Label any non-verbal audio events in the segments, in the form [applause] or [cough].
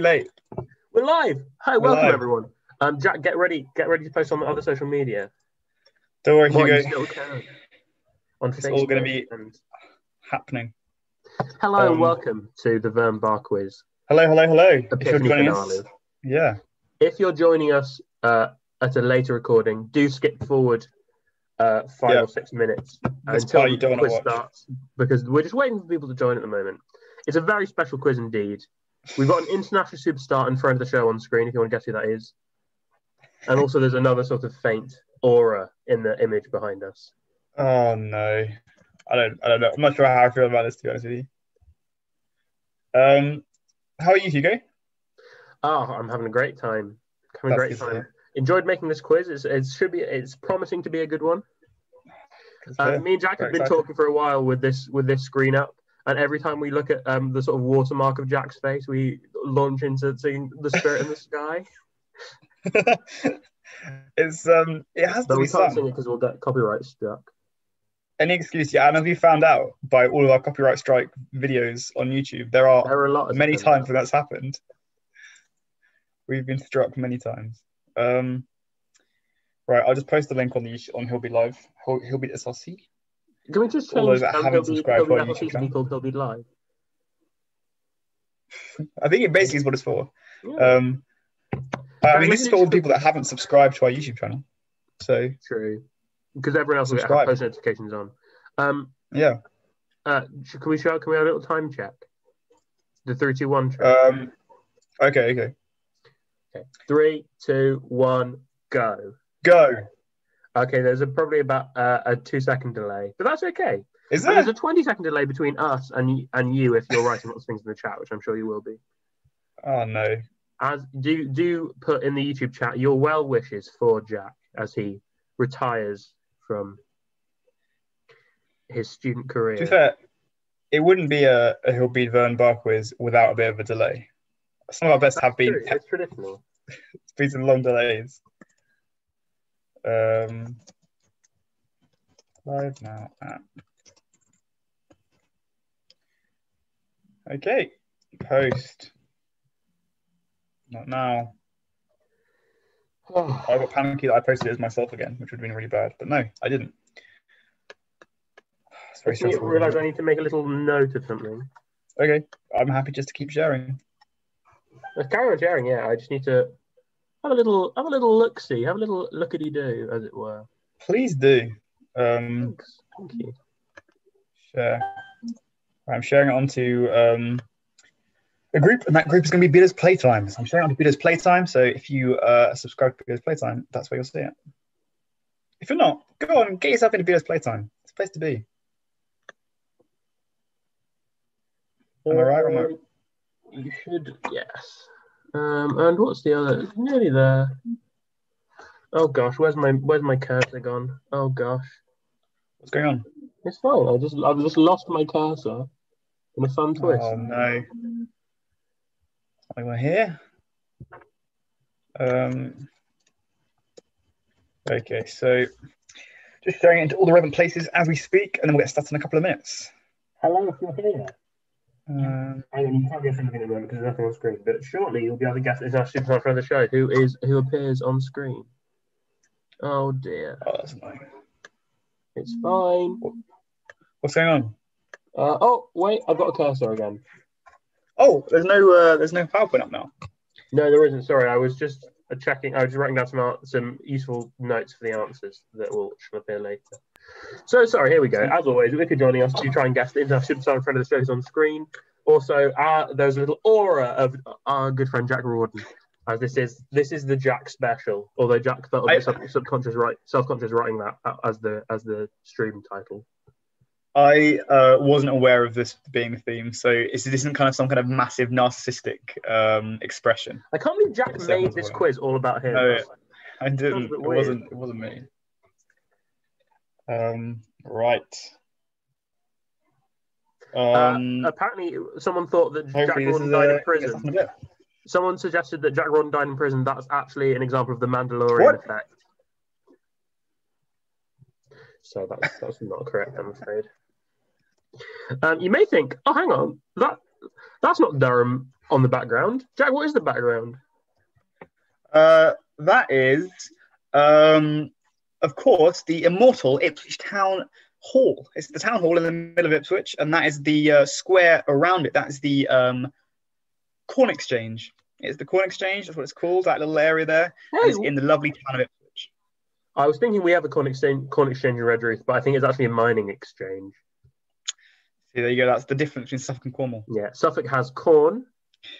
late. We're live. Hi, We're welcome live. everyone. Um, Jack, get ready. Get ready to post on the other social media. Don't worry, Hugo. On It's all gonna be- and- Happening. Hello and um, welcome to the Vern Bar Quiz. Hello, hello, hello. If you're joining finale. us, yeah. If you're joining us uh, at a later recording, do skip forward uh, five Yeah. or six minutes This until you the quiz starts because we're just waiting for people to join at the moment. It's a very special quiz indeed. We've got an international superstar and friend of the show on screen if you want to guess who that is. And also, there's another sort of faint aura in the image behind us. Oh no, I don't, I don't know. I'm not sure how I feel about this. To be honest with you. Um, how are you, Hugo? Oh, I'm having a great time. Having a great time. Enjoyed making this quiz. It's, it should be. It's promising to be a good one. Uh, me and Jack have been talking for a while with this with this screen up, and every time we look at um, the sort of watermark of Jack's face, we launch into seeing "The Spirit in the Sky." [laughs] it's um, it has to But be we can't sing it because we'll get copyright struck. Any excuse, yeah. And as we found out by all of our copyright strike videos on YouTube, there are There are a lot of many them. times when that's happened. We've been struck many times. Um, right, I'll just post the link on the on Hild Bede Live. He'll, Hild Bede SLC. Can we just change those that um, haven't subscribed He'll Be to our YouTube channel. called Be Live? [laughs] I think it basically is what it's for. Yeah, Um, I mean, this is for all the people that haven't subscribed to our YouTube channel. So true. Because everyone else will get post notifications on. Um, yeah. uh, can we show? Can we have a little time check? The three, two, one. check. Um, okay, okay. Okay. Three, two, one, go. Go. Okay, there's a, probably about uh, a two second delay, but that's okay. Is there? there's a 20 second delay between us and and you if you're writing lots of things in the chat, which I'm sure you will be. Oh no. As do do put in the YouTube chat your well wishes for Jack as he retires from his student career. To be fair, it wouldn't be a, a Hild Bede Vern Bar quiz without a bit of a delay. Some of our best have been True, it's traditional. [laughs] been some long delays. Um, live now. app. Okay, post. Not now. [sighs] I got panicky that I posted it as myself again, which would have been really bad. But no, I didn't. [sighs] It's very I stressful. realize I need to make a little note of something. Okay, I'm happy just to keep sharing. Let's carry on sharing. Yeah, I just need to have a little have a little look see, have a little lookity do, as it were. Please do. Um, Thanks. Thank you. share. I'm sharing it onto um, a group, and that group is going to be Beatles Playtime. So I'm sharing it onto Beatles Playtime. So if you uh, subscribe to Beatles Playtime, that's where you'll see it. If you're not, go on, get yourself into Beatles Playtime. It's a place to be. Am I right or am I- Um, You should, yes. Um, and what's the other? It's nearly there. Oh gosh, where's my where's my cursor gone? Oh gosh, What's going on? it's fine. I just I've just lost my cursor in a fun twist. Oh no. Something we're here. Um, okay, so just sharing it into all the relevant places as we speak, and then we'll get started in a couple of minutes. Hello, if you're here. Um, Hang on, you can't guess anything at the moment because there's nothing on screen. But shortly you'll be able to guess it's our superstar friend of the show who is who appears on screen. Oh dear, oh, that's annoying. it's fine. What's going on? Uh, oh wait, I've got a cursor again. Oh, there's no uh, there's no PowerPoint up now. No, there isn't. Sorry, I was just uh, checking. I was writing down some some useful notes for the answers that will appear later. So sorry. Here we go. As always, if you're joining us, do try and guess the international superstar in front of the show is on screen. Also, uh, there's a little aura of our good friend Jack Rawdon. As this is this is the Jack special. Although Jack felt a bit sub- subconscious, right, self-conscious writing that uh, as the as the stream title. I uh, wasn't aware of this being a theme, so is this isn't kind of some kind of massive narcissistic um, expression? I can't believe Jack made this quiz all about him. No, I didn't. It wasn't. It wasn't me. Um, right. Um, Apparently, someone thought that Jack this died uh, in prison. us in a bit. Someone suggested that Jack Rawdon died in prison. That's actually an example of the Mandalorian What? effect. So that's that's not correct, I'm afraid. Um, you may think, oh, hang on, that that's not Durham on the background. Jack, what is the background? Uh, that is, um, of course, the immortal Ipswich Town Hall. It's the town hall in the middle of Ipswich, and that is the uh, square around it. That is the um, Corn Exchange. It's the Corn Exchange. That's what it's called. That little area there. And Hey, it's in the lovely town of Ipswich. I was thinking we have a corn exchange, corn exchange in Redruth, but I think it's actually a mining exchange. See, there you go. That's the difference between Suffolk and Cornwall. Yeah, Suffolk has corn.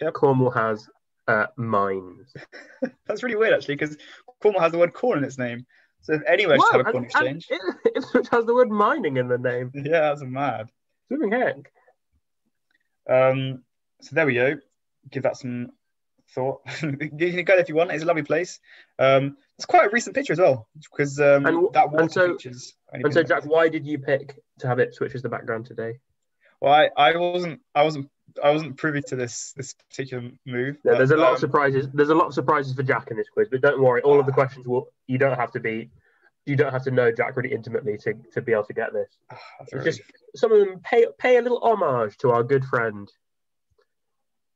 Yep. Cornwall has uh, mines. [laughs] That's really weird, actually, because Cornwall has the word corn in its name. So if anywhere should have a and exchange. [laughs] it- has the word mining in the name. [laughs] Yeah, that's mad. Flipping heck. Um, so there we go. Give that some thought. [laughs] you can go there if you want. It's a lovely place. Um, it's quite a recent picture as well, because um, And- that water and so- features. And so, Jack, why did you pick to have Ipswich as the background today? well, I, I wasn't, I wasn't, I wasn't privy to this this particular move. Yeah, there's a but, lot of um, surprises. There's a lot of surprises for Jack in this quiz, but don't worry. All of the questions will. You don't have to be. You don't have to know Jack really intimately to, to be able to get this. It's relief. just some of them pay pay a little homage to our good friend,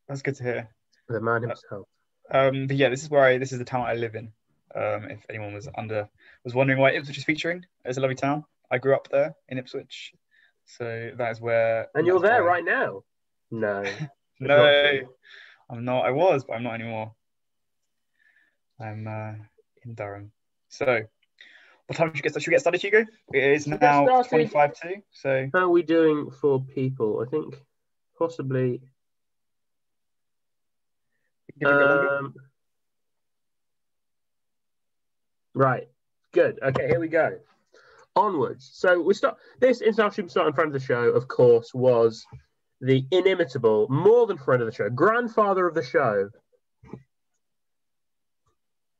that's good to hear. the man himself. Um, but yeah, this is where I, this is the town I live in. Um, if anyone was under was wondering why Ipswich is featuring, it's a lovely town. I grew up there in Ipswich, so that is where. And you're there right now. No. [laughs] No, I'm not. I was, but I'm not anymore. I'm uh, in Durham. So, what time should we get? Should we get started, Hugo? It is Should we get now 25 to. So, How are we doing for people? I think possibly. give it a bit longer. Um, right. Good. Okay, here we go. Onwards. So we start. This international superstar in front of the show, of course, was the inimitable, more than friend of the show, grandfather of the show,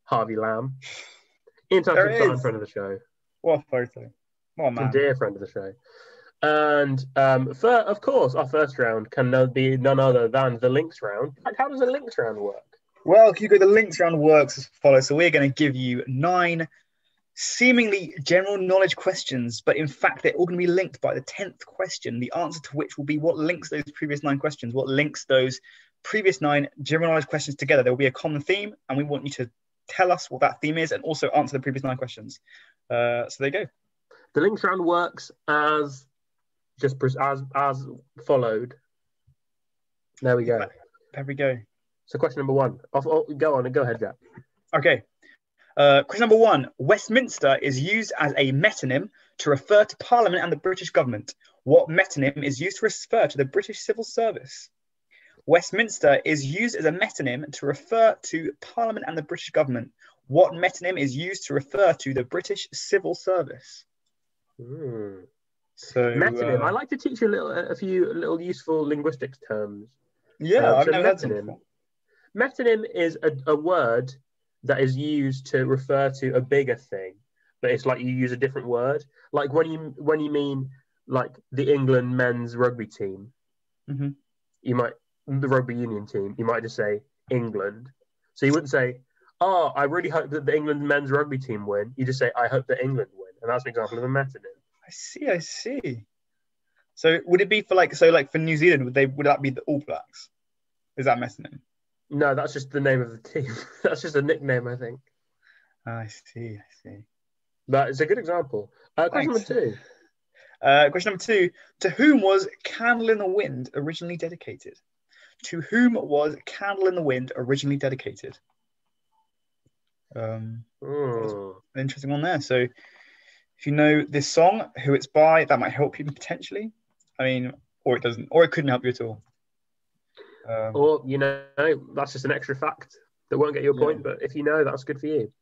Harvey Lamb. International There superstar in is. front of the show. what a photo! What a a man! dear friend of the show. And um, for, of course, our first round can be none other than the links round. How does a links round work? Well, Hugo, the links round works as follows. So, we're going to give you nine seemingly general knowledge questions, but in fact, they're all going to be linked by the 10th question, the answer to which will be what links those previous nine questions, what links those previous nine general knowledge questions together. There will be a common theme, and we want you to tell us what that theme is and also answer the previous nine questions. Uh, so, there you go. The links round works as just pres- as as followed. There we go. There we go. So question number one. Off, oh, go on and go ahead, Jack. Okay. Uh, question number one Westminster is used as a metonym to refer to Parliament and the British government. What metonym is used to refer to the British civil service? Westminster is used as a metonym to refer to Parliament and the British government. What metonym is used to refer to the British civil service? Hmm. So, Metonym. uh, I like to teach you a little, a few little useful linguistics terms. yeah, uh, I've never heard them metonym. before. Metonym is a, a word that is used to refer to a bigger thing, but it's like you use a different word. Like when you when you mean like the England men's rugby team, Mhm. you might the rugby union team, you might just say England. So you wouldn't say, "Oh, I really hope that the England men's rugby team win." You just say, "I hope that England win," and that's an example of a metonym. I see, I see. So would it be for like so like for New Zealand, would they would that be the All Blacks? Is that a metonym? No, that's just the name of the team. [laughs] that's just a nickname, I think. I see, I see. But it's a good example. Uh, question Thanks. number two. Uh, question number two: To whom was "Candle in the Wind" originally dedicated? To whom was "Candle in the Wind" originally dedicated? Um, Hmm. an interesting one there. So, if you know this song, who it's by, that might help you potentially. I mean, or it doesn't, or it couldn't help you at all. Um, Or, you know, that's just an extra fact that won't get you a Yeah. point, but if you know, that's good for you.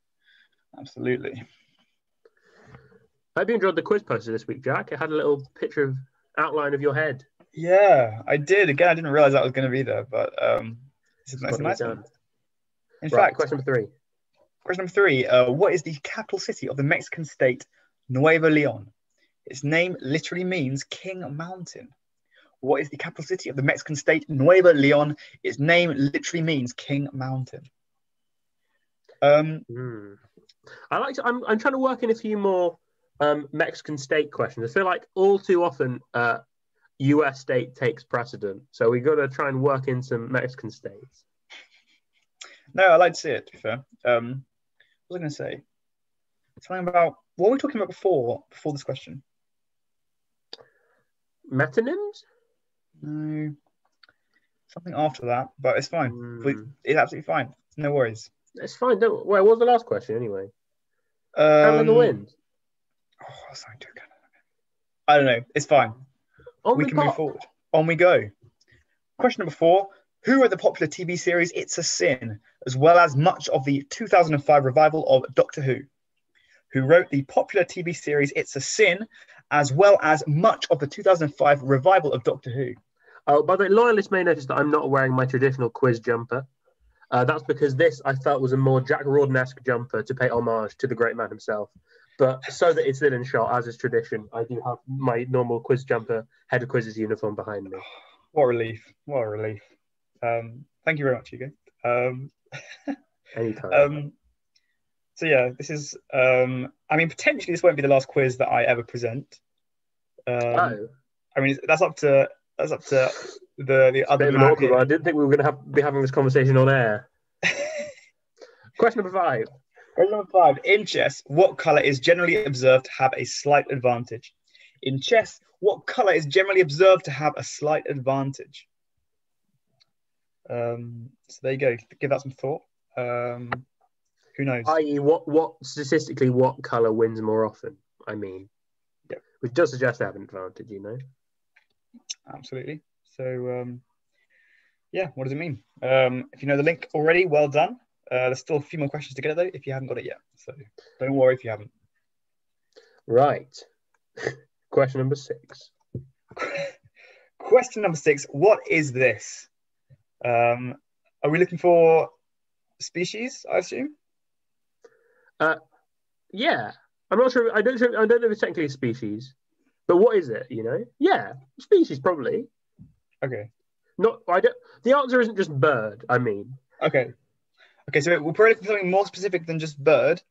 absolutely. I hope you enjoyed the quiz poster this week, Jack. It had a little picture of outline of your head. Yeah, I did. Again, I didn't realize that was going to be there, but um, it's nice, nice one. In right, fact, question number three. Question number three uh, What is the capital city of the Mexican state Nuevo Leon? Its name literally means King Mountain. What is the capital city of the Mexican state Nuevo Leon? Its name literally means King Mountain. Um, Hmm. I like to, I'm, I'm trying to work in a few more um, Mexican state questions. I feel like all too often uh, U.S. state takes precedent. So we've got to try and work in some Mexican states. No, I like to see it. To be fair, um, what was I going to say? Something about what were we talking about before? Before this question? Metonyms? No, something after that, but it's fine. Hmm. It's absolutely fine. No worries. It's fine. Don't. Wait, what was the last question anyway? Um, the wind. Oh, sorry, do it again. I don't know. It's fine. On we can move forward. On we go. Question number four. Who wrote the popular TV series It's a Sin, as well as much of the 2005 revival of Doctor Who? Who wrote the popular TV series It's a Sin, as well as much of the 2005 revival of Doctor Who? Oh, by the way, loyalists may notice that I'm not wearing my traditional quiz jumper. Uh, that's because this I felt was a more Jack Rawdon-esque jumper to pay homage to the great man himself. But so that it's still in shot, as is tradition, I do have my normal quiz jumper, head of quizzes uniform behind me. What a relief. What a relief. Um, thank you very much, Hugo. Um, [laughs] Anytime. um, so, yeah, this is, um, I mean, potentially this won't be the last quiz that I ever present. Um, oh, I mean, that's up to that's up to the the other of an man awkward I didn't think we were going to have, be having this conversation on air. [laughs] Question number five. Question number five. In chess, what color is generally observed to have a slight advantage? In chess, what color is generally observed to have a slight advantage? Um, so there you go. Give that some thought. Um, who knows? I.e., what, what statistically, what color wins more often? I mean, Yep. which does suggest they have an advantage, you know. Absolutely. So, um, yeah, what does it mean? Um, if you know the link already, well done. Uh, there's still a few more questions to get though if you haven't got it yet. So don't worry if you haven't. Right. [laughs] Question number six. [laughs] Question number six. What is this? Um, are we looking for species? I assume. Yeah, I'm not sure. I don't. sure- I don't know if it's technically a species, but what is it? You know? Yeah, species probably. Okay. Not. I don't. The answer isn't just bird. I mean, Okay. Okay. So we're probably something more specific than just bird,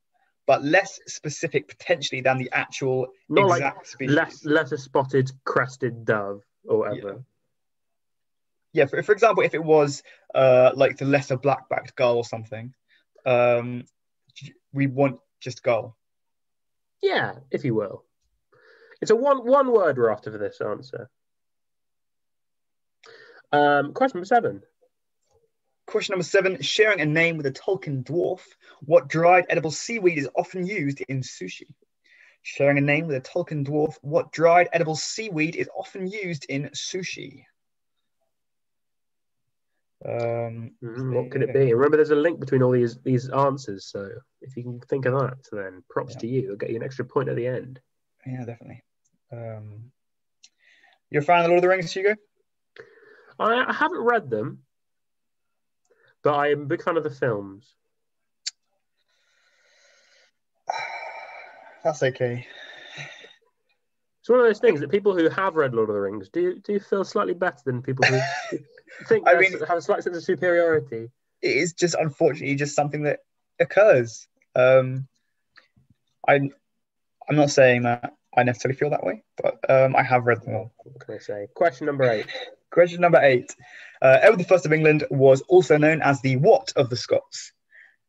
but less specific potentially than the actual not like exact species. less lesser spotted crested dove or whatever. Yeah. For, for example, if it was uh, like the lesser black-backed gull or something, um, we want just gull. Yeah, if you will. It's a one one word we're after for this answer. Um, question number seven. Question number seven, sharing a name with a Tolkien dwarf, what dried edible seaweed is often used in sushi? Sharing a name with a Tolkien dwarf, what dried edible seaweed is often used in sushi? Um, Mhm, What could it be? Remember, there's a link between all these these answers. So if you can think of that, then props Yeah. to you. It'll get you an extra point at the end. yeah, definitely. Um, you're a fan of the Lord of the Rings, Hugo? I, I haven't read them, but I am a big fan of the films. [sighs] That's okay. It's one of those things that people who have read Lord of the Rings do do feel slightly better than people who [laughs] think I mean- have a slight sense of superiority. It is just unfortunately just something that occurs. Um, I'm, I'm not saying that I necessarily feel that way, but um, I have read them all. What can I say? Question number eight. [laughs] Question number eight. Uh, Edward I of England was also known as the What of the Scots.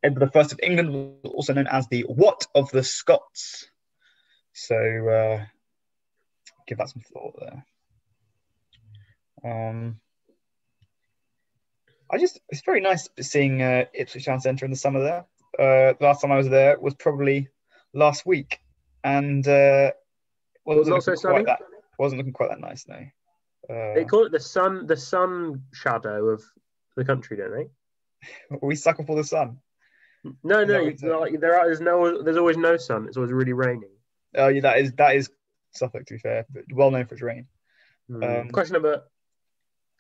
Edward I of England was also known as the What of the Scots. So uh, give that some thought there. Um, I just, it's very nice seeing uh, Ipswich Town Centre in the summer there. Uh, the last time I was there was probably last week, and uh, wasn't Not so looking sunny? quite that wasn't looking quite that nice. No. Uh, They call it the sun, the sun shadow of the country, don't they? [laughs] we suck up all the sun. No, no, what it's you said? like there are there's no there's always no sun. It's always really raining. Oh, yeah, that is that is Suffolk to be fair, but well known for its rain. Hmm. Um, Question number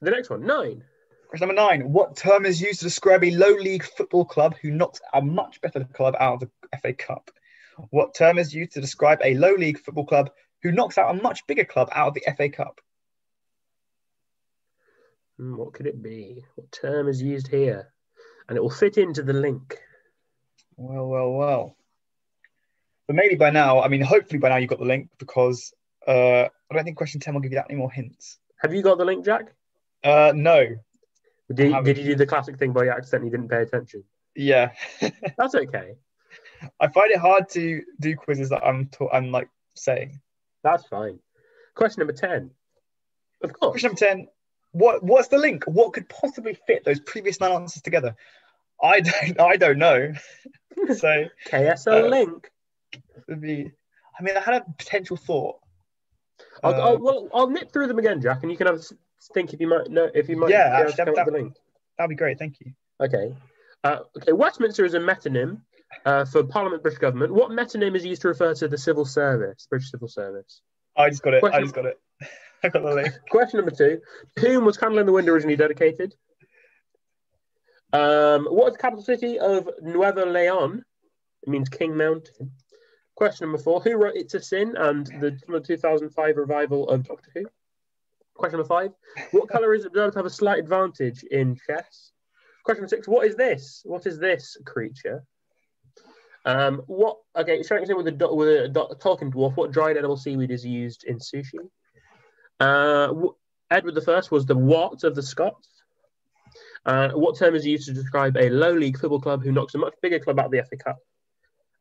the next one nine. Question number nine: What term is used to describe a low league football club who knocked a much better club out of the FA Cup? What term is used to describe a low league football club who knocks out a much bigger club out of the FA Cup? Hmm, what could it be? What term is used here? And it will fit into the link. Well, well, well. But maybe by now, I mean, hopefully by now you've got the link because uh, I don't think question ten will give you that any more hints. Have you got the link, Jack? Uh, no. Did, haven't. did you do the classic thing where you accidentally didn't pay attention? Yeah. That's okay. [laughs] I find it hard to do quizzes that I'm ta- I'm like saying. That's fine. Question number 10. Of course. Question number ten. What what's the link? What could possibly fit those previous nine answers together? I don't I don't know. [laughs] so KSL Uh, link. it'd be. I mean, I had a potential thought. I'll, Uh, I'll, well, I'll nip through them again, Jack, and you can have a think if you might know if you might Yeah, actually, that- link. that'd be great. Thank you. Okay. Uh, okay. Westminster is a metonym uh, for Parliament British Government. What metonym is used to refer to the civil service, British civil service? I just got it. I just got it. [laughs] I got the link. Question number two: To whom was Candle in the Wind originally dedicated? Um, what is the capital city of Nuevo Leon? It means King Mountain. Question number four: Who wrote "It's a Sin" and the 2005 revival of Doctor Who? Question number five: What [laughs] color is it observed to have a slight advantage in chess? Question number six: What is this? What is this creature? Um, what? Okay, showing example with a with a Tolkien dwarf. What dried edible seaweed is used in sushi? Uh, w- Edward the First was the what of the Scots. Uh, what term is used to describe a low league football club who knocks a much bigger club out of the FA Cup?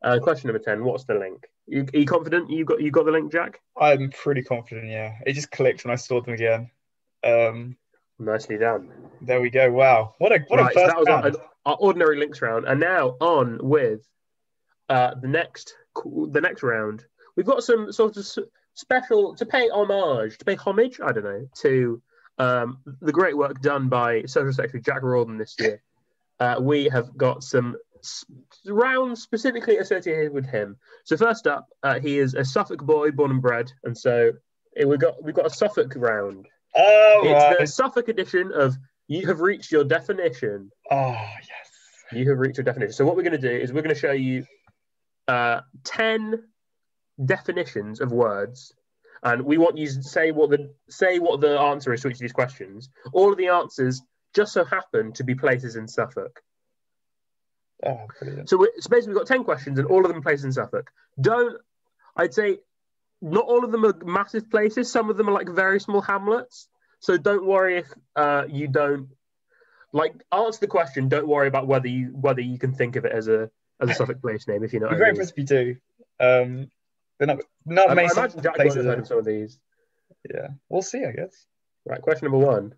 Uh, question number ten. What's the link? You, are you confident you got you got the link, Jack? I'm pretty confident. Yeah, it just clicked when I saw them again. Um, Nicely done. there we go. Wow, what a what right, a so first that was round. our, our ordinary links round, and now on with uh, the next the next round. We've got some sort of special to pay homage, to pay homage. I don't know to um, the great work done by Social Secretary Jack Rawdon this year. Uh, we have got some rounds specifically associated with him. So first up, uh, he is a Suffolk boy, born and bred, and so we got we've got a Suffolk round. Oh, It's right. the Suffolk edition of "You have reached your definition." oh yes. You have reached your definition. So what we're going to do is we're going to show you uh, ten definitions of words, and we want you to say what the say what the answer is to each of these questions. All of the answers just so happen to be places in Suffolk. Oh. So, we so basically, we've got ten questions, and all of them places in Suffolk. Don't I'd say not all of them are massive places. Some of them are like very small hamlets. So don't worry if uh, you don't like answer the question. Don't worry about whether you whether you can think of it as a as a Suffolk place name if you know. What I very mean. you do. Um, they're not not I, I many imagine Jack places. heard of some of these. Yeah, we'll see. I guess. Right, question number one.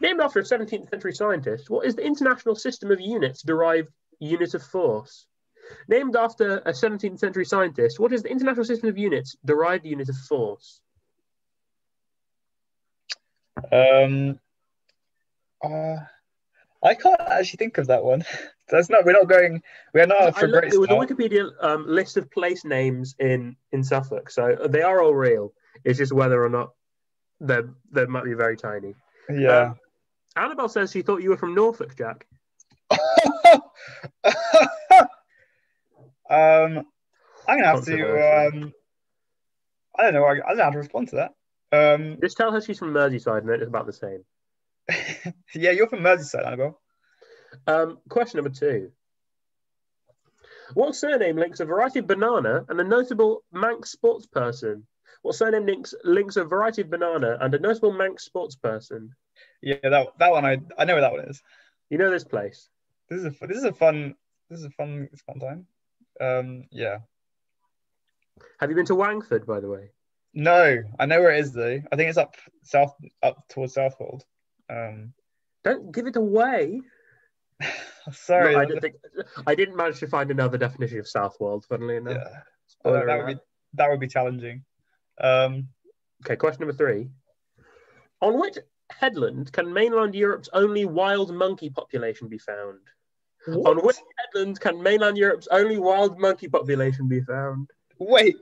Named after a 17th century scientist, what is the international system of units derived unit of force? Named after a 17th century scientist, what is the international system of units derived unit of force? Um, uh, I can't actually think of that one. [laughs] That's not. We're not going. We are not for looked- great there was a. Wikipedia um, list of place names in, in Suffolk, so they are all real. It's just whether or not they they might be very tiny. Yeah. Annabelle says she thought you were from Norfolk, Jack. [laughs] um, I'm gonna have to. Um, I don't know. I, I don't know how to respond to that. Um, Just tell her she's from Merseyside, and it's about the same. [laughs] yeah, you're from Merseyside, Annabelle. Um, question number two. What surname links a variety of banana and a notable Manx sports person? What surname links links a variety of banana and a notable Manx sports person? Yeah, that that one. I I know where that one is. You know this place. This is a this is a fun this is a fun it's fun time. Um, yeah. Have you been to Wangford, by the way? No, I know where it is though. I think it's up south up towards Southwold. Um, Don't give it away. [laughs] sorry. No, I, didn't think, I didn't manage to find another definition of Southwold, funnily enough. yeah, Spoiler that, would be that would be challenging. Um, Okay, question number three. On which headland can mainland Europe's only wild monkey population be found? On which headland can mainland Europe's only wild monkey population be found? Wait,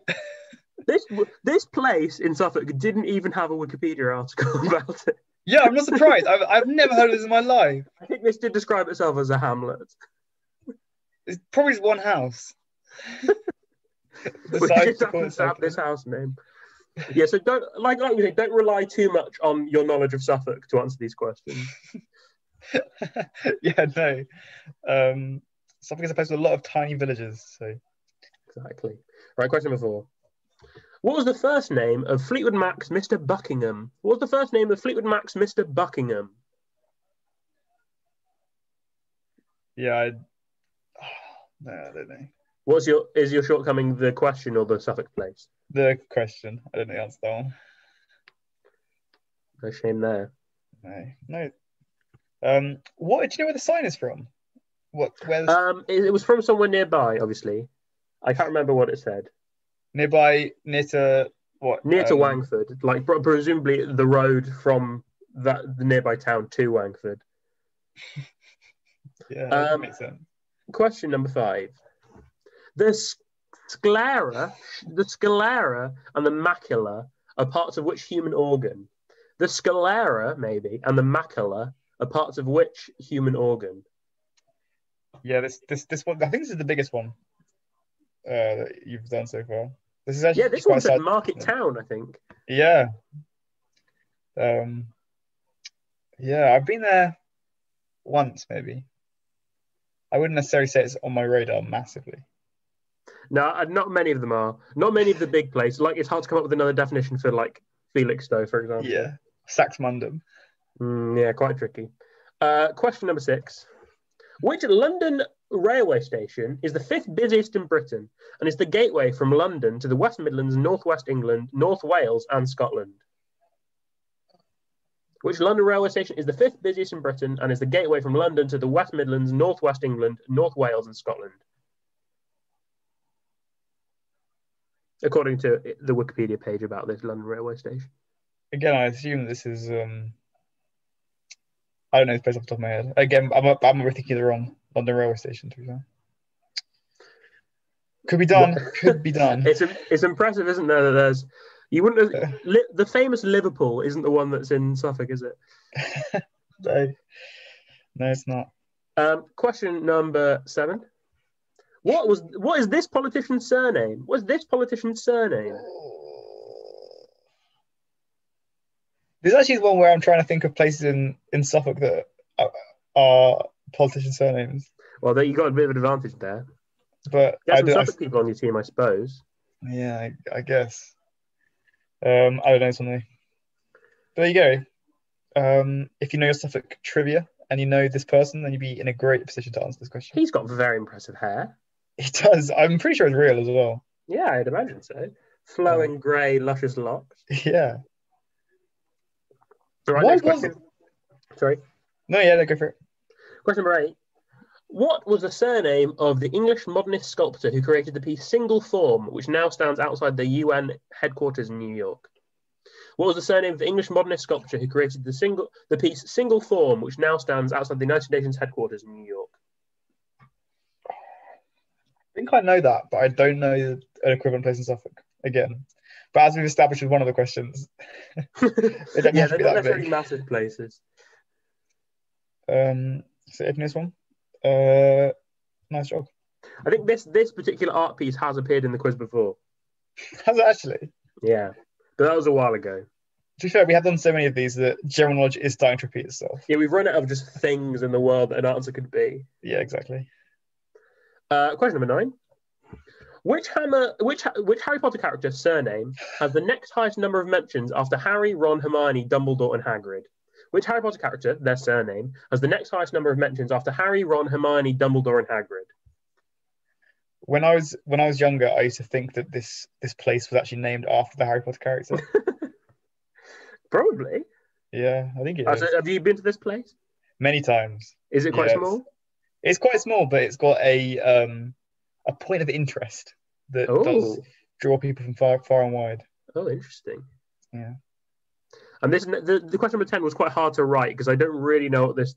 This this place in Suffolk didn't even have a Wikipedia article [laughs] about it. Yeah, I'm not surprised. I've I've never heard of this in my life. I think this did describe itself as a hamlet. It's probably just one house. [laughs] Decided just to call happens to have this house name. Yeah, so don't like like we say, don't rely too much on your knowledge of Suffolk to answer these questions. [laughs] yeah, no. Um, Suffolk is a place with a lot of tiny villages. So Exactly. Right, question number four. What was the first name of Fleetwood Mac's Mr. Buckingham? What was the first name of Fleetwood Mac's Mr. Buckingham? Yeah, I, [sighs] no, I don't know. What's your is your shortcoming the question or the Suffolk place? The question. I don't know the answer that one. No shame there. No, no. Um, what do you know where the sign is from? What? Where's Um, it, it was from somewhere nearby, obviously. I can't remember what it said. Nearby? Near to what? Near to um, Wangford, like presumably the road from that the nearby town to Wangford. [laughs] Yeah, that Um, makes sense. Question number five. The sclera, the sclera and the macula are parts of which human organ? The sclera, maybe, and the macula are parts of which human organ? Yeah, this this this one. I think this is the biggest one uh, that you've done so far. This is actually Yeah, this quite one said sad- Market Town, I think. Yeah. Um. Yeah, I've been there once, maybe. I wouldn't necessarily say it's on my radar massively. No, uh, not many of them are. Not many of the big places. Like, it's hard to come up with another definition for, like, Felixstowe, for example. Yeah, Saxmundham. Mm, yeah, quite tricky. Uh, question number six. Which London railway station is the fifth busiest in Britain and is the gateway from London to the West Midlands, North West England, North Wales, and Scotland? Which London railway station is the fifth busiest in Britain and is the gateway from London to the West Midlands, North West England, North Wales, and Scotland? According to the Wikipedia page about this London railway station. Again, I assume this is. um I don't know this place off the top of my head. Again, I'm I'm thinking the wrong London railway station. To be fair, could be done. Could be done. [laughs] It's it's impressive, isn't there? That there's you wouldn't have, li, the famous Liverpool isn't the one that's in Suffolk, is it? [laughs] no, no, it's not. Um, question number seven. What was what is this politician's surname? What's this politician's surname? There's actually one where I'm trying to think of places in, in Suffolk that are, are politician surnames, Well, you got a bit of an advantage there. but I some. I- Suffolk people on your team, I suppose. yeah, I, I guess. Um, I don't know something. But there you go. Um, if you know your Suffolk trivia and you know this person, then you'd be in a great position to answer this question. He's got very impressive hair. He does. I'm pretty sure it's real as well. Yeah, I'd imagine so. Flowing grey, luscious locks. Yeah. Right, Why next was- question. Sorry. No, yeah, no, go for it. Question number eight. What was the surname of the English modernist sculptor who created the piece Single Form, which now stands outside the UN headquarters in New York? What was the surname of the English modernist sculptor who created the single the piece Single Form, which now stands outside the United Nations headquarters in New York? I think I know that, but I don't know an equivalent place in Suffolk again. But as we've established with one of the questions, [laughs] [laughs] yeah, they're not necessarily massive places. Um, Ignis one. Uh, nice job. I think this this particular art piece has appeared in the quiz before. Has it actually? Yeah, but that was a while ago. To be fair, we have done so many of these that general knowledge is starting to repeat itself. Yeah, we've run out of just things in the world that an answer could be. Yeah, exactly. Uh, question number nine. Which Hammer, which which Harry Potter character surname has the next highest number of mentions after Harry, Ron, Hermione, Dumbledore, and Hagrid? Which Harry Potter character, their surname, has the next highest number of mentions after Harry, Ron, Hermione, Dumbledore, and Hagrid? When I was when I was younger, I used to think that this this place was actually named after the Harry Potter character. [laughs] Probably. yeah, I think it so have you been to this place? Many times. Is it quite Yes. small? It's quite small, but it's got a um a point of interest that Oh, does draw people from far far and wide. oh, interesting. Yeah. And this the, the question number ten was quite hard to write because I don't really know what this.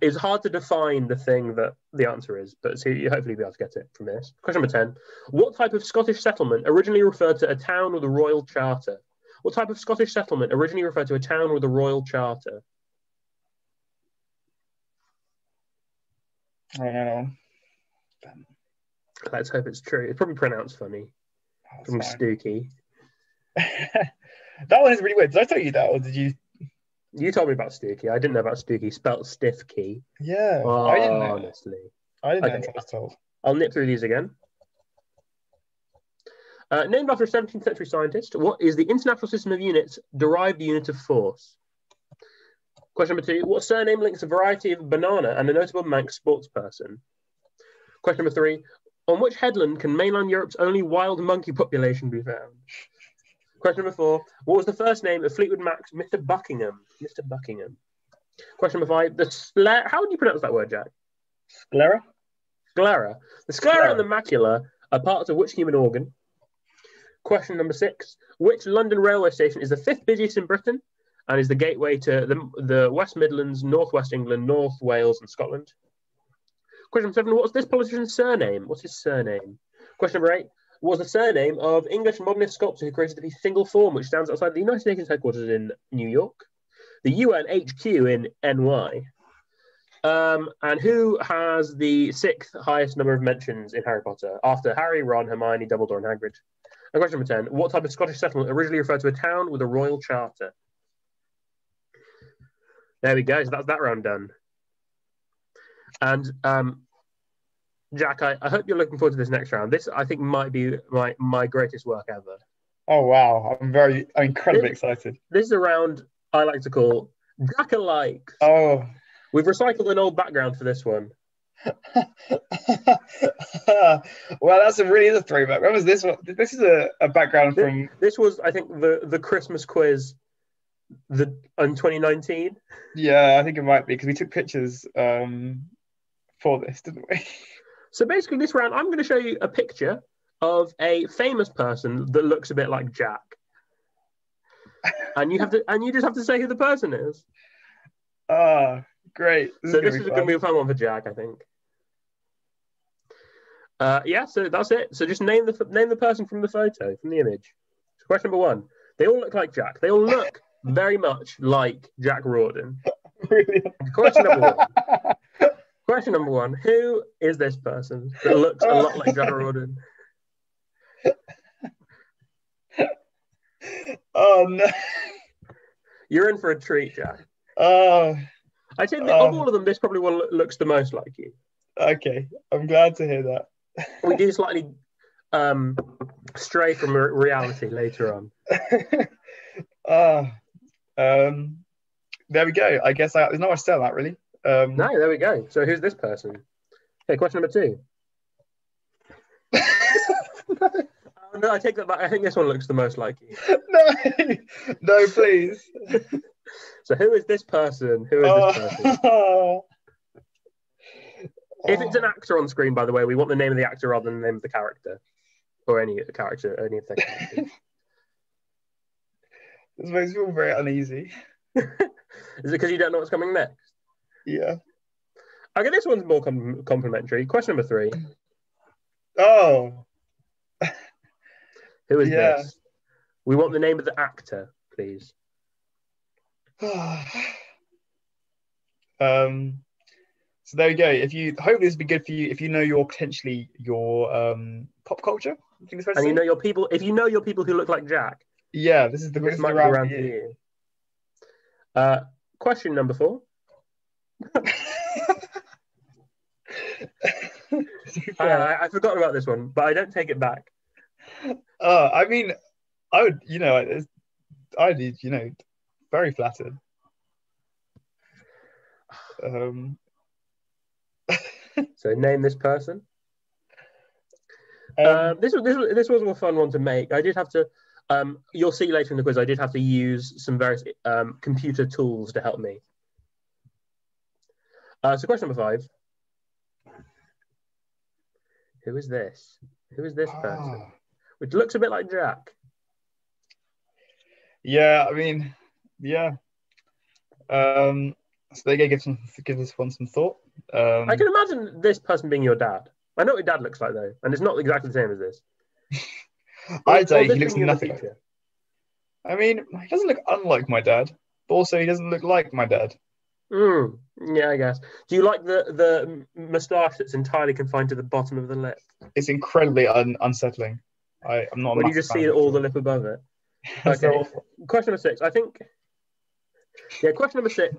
It's hard to define the thing that the answer is, but so you hopefully be able to get it from this. Question number ten: What type of Scottish settlement originally referred to a town with a royal charter? What type of Scottish settlement originally referred to a town with a royal charter? I don't know. Let's hope it's true. It's probably pronounced funny. Oh, From. Stooky. [laughs] that one is really weird. Did I tell you that, or did you? You told me about Stooky. I didn't know about Stooky. Spelt stiff key. Yeah, I didn't know. Honestly. I didn't know Okay. until I told. I'll nip through these again. Uh, named after a 17th century scientist, what is the international system of units derived unit of force? Question number two, what surname links a variety of banana and a notable Manx sports person? Question number three, on which headland can mainland Europe's only wild monkey population be found? Question number four, what was the first name of Fleetwood Mac's Mr. Buckingham? Mr. Buckingham. Question number five, the sclera, how would you pronounce that word, Jack? Sclera? Sclera. The sclera and the macula are parts of which human organ? Question number six, which London railway station is the fifth busiest in Britain and is the gateway to the, the West Midlands, North West England, North Wales, and Scotland? Question number seven, what's this politician's surname? What's his surname? Question number eight, was the surname of English modernist sculptor who created the single form which stands outside the United Nations headquarters in New York? the UN HQ in NY. Um, and who has the sixth highest number of mentions in Harry Potter after Harry, Ron, Hermione, Dumbledore, and Hagrid? And question number 10 What type of Scottish settlement originally referred to a town with a royal charter? There we go. So that's that round done. And um, Jack, I, I, hope you're looking forward to this next round. This, I think, might be my, my greatest work ever. Oh, wow. I'm very, I'm incredibly this, excited. This is a round I like to call Jack alike. Oh. We've recycled an old background for this one. [laughs] well, that's a really is a throwback. When was this one? This is a, a background this, from. This was, I think, the the Christmas quiz, the in 2019. Yeah, I think it might be because we took pictures um, for this, didn't we? [laughs] So basically, this round, I'm going to show you a picture of a famous person that looks a bit like Jack and you have to and you just have to say who the person is. Ah, great. This so is this is going to be a fun one for Jack, I think. Uh, yeah, so that's it. So just name the name the person from the photo, from the image. So question number one: They all look like Jack. They all look very much like Jack Rawdon. [laughs] Question number one. Question number one: Who is this person that looks a lot like Jack Rawdon? [laughs] oh no. You're in for a treat, Jack. Oh. I think of all of them, this probably one looks the most like you. Okay, I'm glad to hear that. we do slightly um, stray from reality later on. [laughs] Ah, um, there we go. I guess I, there's not much to tell that really. Um, no, there we go. So who's this person? Okay, question number two. [laughs] no, I take that back. I think this one looks the most like you. [laughs] no, no, please. so who is this person? Who is this person? [laughs] if it's an actor on screen, by the way, we want the name of the actor rather than the name of the character, or any character, any of the characters. this makes me feel very uneasy. is it because you don't know what's coming next? Yeah. Okay, this one's more com- complimentary. Question number three. Oh. [laughs] Who is yeah. this? We want the name of the actor, please. [sighs] um, so there you go. If you hope this will be good for you, if you know your potentially your um, pop culture, and you know your people. If you know your people who look like Jack, yeah, this is the this might be around for you. Uh, question number four. [laughs] I, I forgot about this one, but I don't take it back. Uh, I mean, I would, you know, I'd, you know, very flattered. Um. [laughs] so name this person. Um, uh, this was this was this was a fun one to make. I did have to. Um, you'll see later in the quiz. I did have to use some various um, computer tools to help me. Uh, so question number five. Who is this? Who is this person? Oh which looks a bit like Jack. Yeah, I mean, yeah. Um, so they give some give this one some thought. Um, I can imagine this person being your dad. I know what your dad looks like though, and it's not exactly the same as this. [laughs] I'd say he looks nothing. Like I mean, he doesn't look unlike my dad, but also he doesn't look like my dad. Mm, yeah, I guess. Do you like the the moustache that's entirely confined to the bottom of the lip? It's incredibly un- unsettling. I, am not. When you just see all the lip above it. [laughs] Okay. question number six. I think. Yeah, question number six.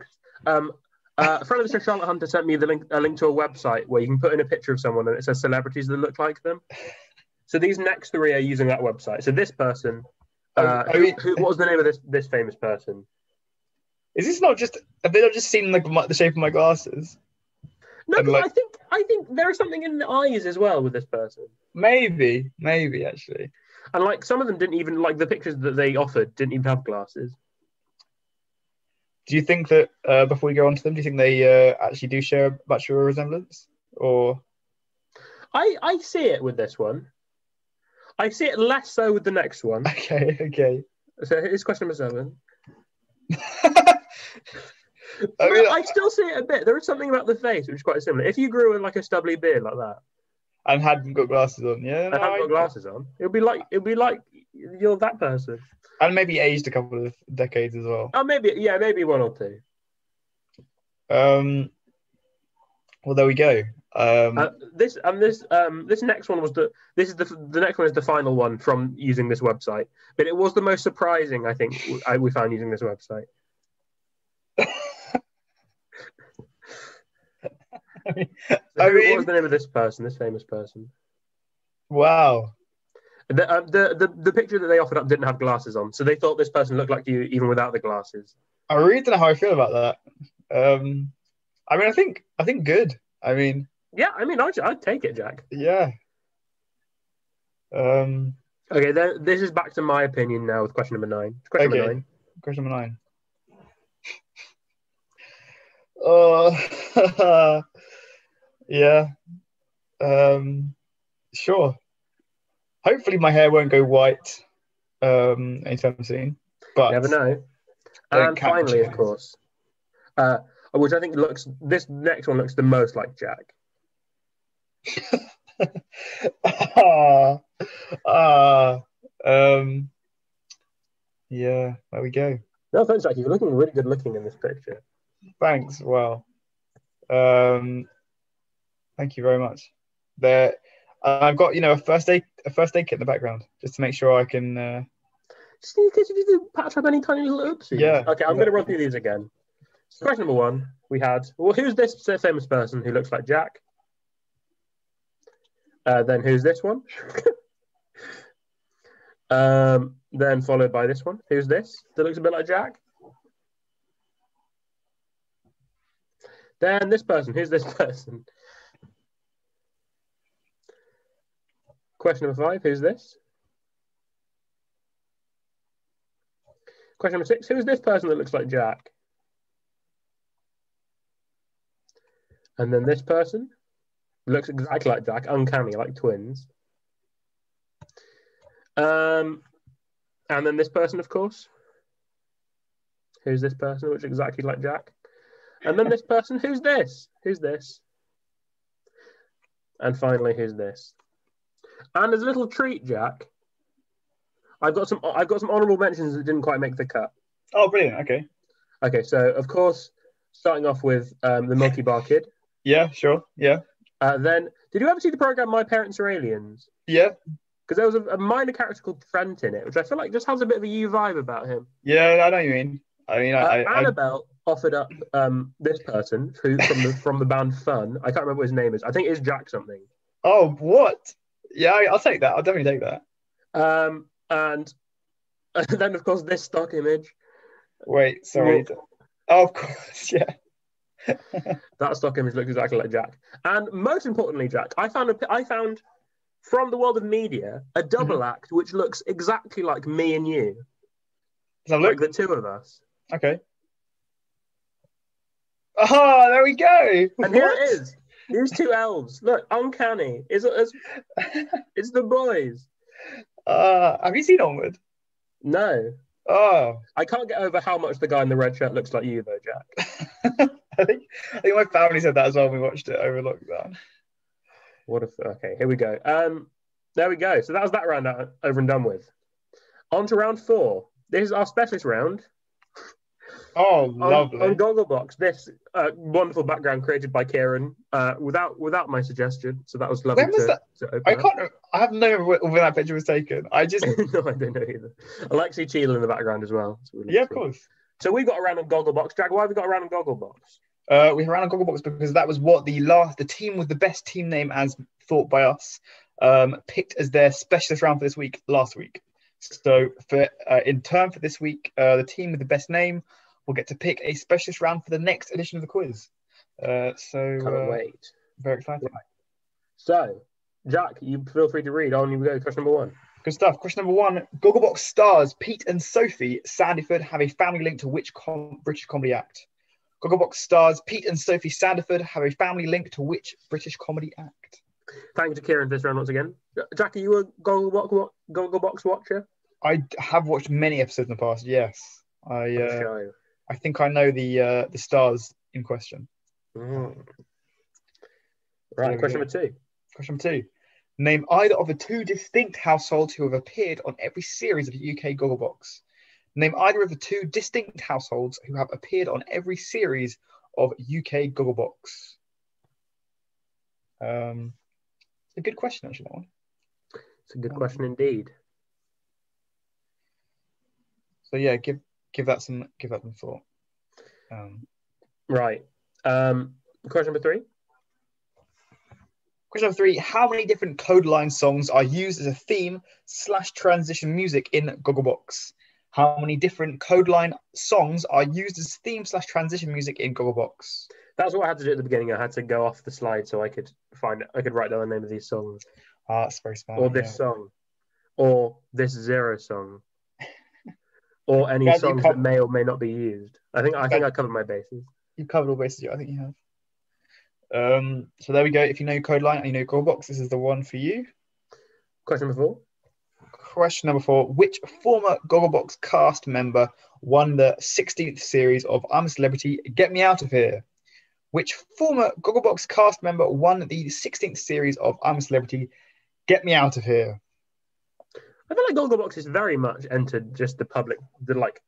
Um, uh, a friend of the show, Charlotte Hunter, sent me the link, a link to a website where you can put in a picture of someone and it says celebrities that look like them. [laughs] So these next three are using that website. So this person, uh, I mean- who, who, what was the name of this this famous person? Is this not just have they not just seen like my, the shape of my glasses? No, but like- I think I think there is something in the eyes as well with this person. Maybe, maybe actually. And like some of them didn't even like the pictures that they offered didn't even have glasses. Do you think that uh, before we go on to them, do you think they uh, actually do share much of a resemblance, or I I see it with this one. I see it less so with the next one. [laughs] okay, okay. So here's question number seven. [laughs] I mean, I still see it a bit. There is something about the face which is quite similar. If you grew in like a stubbly beard like that and hadn't got glasses on, yeah, and no, haven't got I- glasses on, it'll be like it'll be like you're that person. and maybe aged a couple of decades as well. Oh, maybe yeah, maybe one or two. Um, well, there we go. Um, Uh, this and this um this next one was the this is the the next one is the final one from using this website, but it was the most surprising I think I, we found using this website. I mean, So I mean- what was the name of this person? This famous person. wow. The, um, the the the picture that they offered up didn't have glasses on, so they thought this person looked like you even without the glasses. I really don't know how I feel about that. Um, I mean, I think I think good. I mean, Yeah, I mean, I'd, I'd take it, Jack. yeah. Um, Okay, then this is back to my opinion now with question number nine. Question number nine. question number nine. Oh, [laughs] [laughs] yeah. Um, sure. Hopefully, my hair won't go white um, anytime soon. But Never know. And finally, of course, uh, which I think looks this next one looks the most like Jack. ah, [laughs] ah, um, yeah. There we go. No offense, Jack, you're looking really good looking in this picture. Thanks. Well, um, thank you very much. There, uh, I've got you know a first aid a first aid kit in the background just to make sure I can. Uh, Just in case you patch up any tiny little oopsies. Yeah, Okay, I'm going to run through these again. So question number one, we had, well, who's this famous person who looks like Jack? Uh, then who's this one? [laughs] um, then followed by this one. Who's this that looks a bit like Jack? Then this person. Who's this [laughs] person? Question number five. Who's this? Question number six. Who's this person that looks like Jack? And then this person looks exactly like Jack, uncanny, like twins. Um, and then this person, of course. Who's this person? Which exactly like Jack. And then this person. Who's this? Who's this? And finally, who's this? And as a little treat, Jack, I've got some. I've got some honourable mentions that didn't quite make the cut. oh, brilliant. Okay. Okay, so of course, starting off with um, the Milky Bar Kid. Yeah. Sure. Yeah. Uh, then, did you ever see the program My Parents Are Aliens? Yeah. Because there was a, a minor character called Trent in it, which I feel like just has a bit of a U vibe about him. Yeah. I know what you mean. I mean, I, Uh, I, I Annabelle offered up um, this person who from the from the band Fun. I can't remember what his name is. I think it's Jack something. oh, what? Yeah, I'll take that. I'll definitely take that. Um, and, [laughs] and then of course this stock image. Wait, sorry. Oh, of course. [laughs] Yeah. That stock image looks exactly like Jack. And most importantly, Jack, I found a I found from the world of media a double act which looks exactly like me and you, have like look. the two of us. Okay. Oh, there we go. And here it is. These two elves. Look, uncanny. It's, it's, [laughs] it's the boys. Uh, have you seen Onward? No. Oh, I can't get over how much the guy in the red shirt looks like you, though, Jack. [laughs] I think I think my family said that as well when we watched it over lockdown. What if? Okay, here we go. Um, there we go. So that was that round over and done with. On to round four. This is our specialist round. Oh, On, lovely. on Gogglebox, this uh, wonderful background created by Kieran uh, without without my suggestion. So that was lovely When was to, that? to open I up. can't. I have no idea when that picture was taken. I just. [laughs] no, I don't know either. Alexi Cheeler in the background as well. Really yeah, of course. So we've got a random on Gogglebox. Jack, why have we got a round on Gogglebox? Uh, we ran on Gogglebox because that was what the last, the team with the best team name as thought by us, um, picked as their specialist round for this week last week. So, for uh, in turn for this week, uh, the team with the best name will get to pick a specialist round for the next edition of the quiz. Uh, so, Can't uh, wait. very exciting. So, Jack, you feel free to read. On you go. Question number one. Good stuff. Question number one: Gogglebox stars Pete and Sophie Sandiford have a family link to which com- British comedy act? Gogglebox stars Pete and Sophie Sandiford have a family link to which British comedy act? Thank you to Kieran for this round once again. Jack, are you a Gogglebox, Gogglebox watcher? I have watched many episodes in the past. Yes, I uh. I think I know the uh, the stars in question. Mm. Right, question number two. Question number two: Name either of the two distinct households who have appeared on every series of UK Gogglebox. Name either of the two distinct households who have appeared on every series of UK Gogglebox. Um, it's a good question, actually. That one. It's a good question indeed. So yeah, give give that some give that some thought. Um, Right. Um, question number three. question number three: How many different Kodaline songs are used as a theme slash transition music in Gogglebox? How many different Kodaline songs are used as theme slash transition music in Gogglebox? That's what I had to do at the beginning. I had to go off the slide so I could find I could write down the name of these songs, Ah, that's very smart. or this yeah. song, or this zero song, or any you songs that may or may not be used. I think I think I covered my bases. You've covered all bases. I think you have. Um, so there we go. If you know Kodaline and you know Gogglebox, this is the one for you. Question number four. Question number four: Which former Gogglebox cast member won the 16th series of I'm a Celebrity? Get Me Out of Here. Which former Gogglebox cast member won the 16th series of I'm a Celebrity? Get Me Out of Here. I feel like Gogglebox has very much entered just the public, the like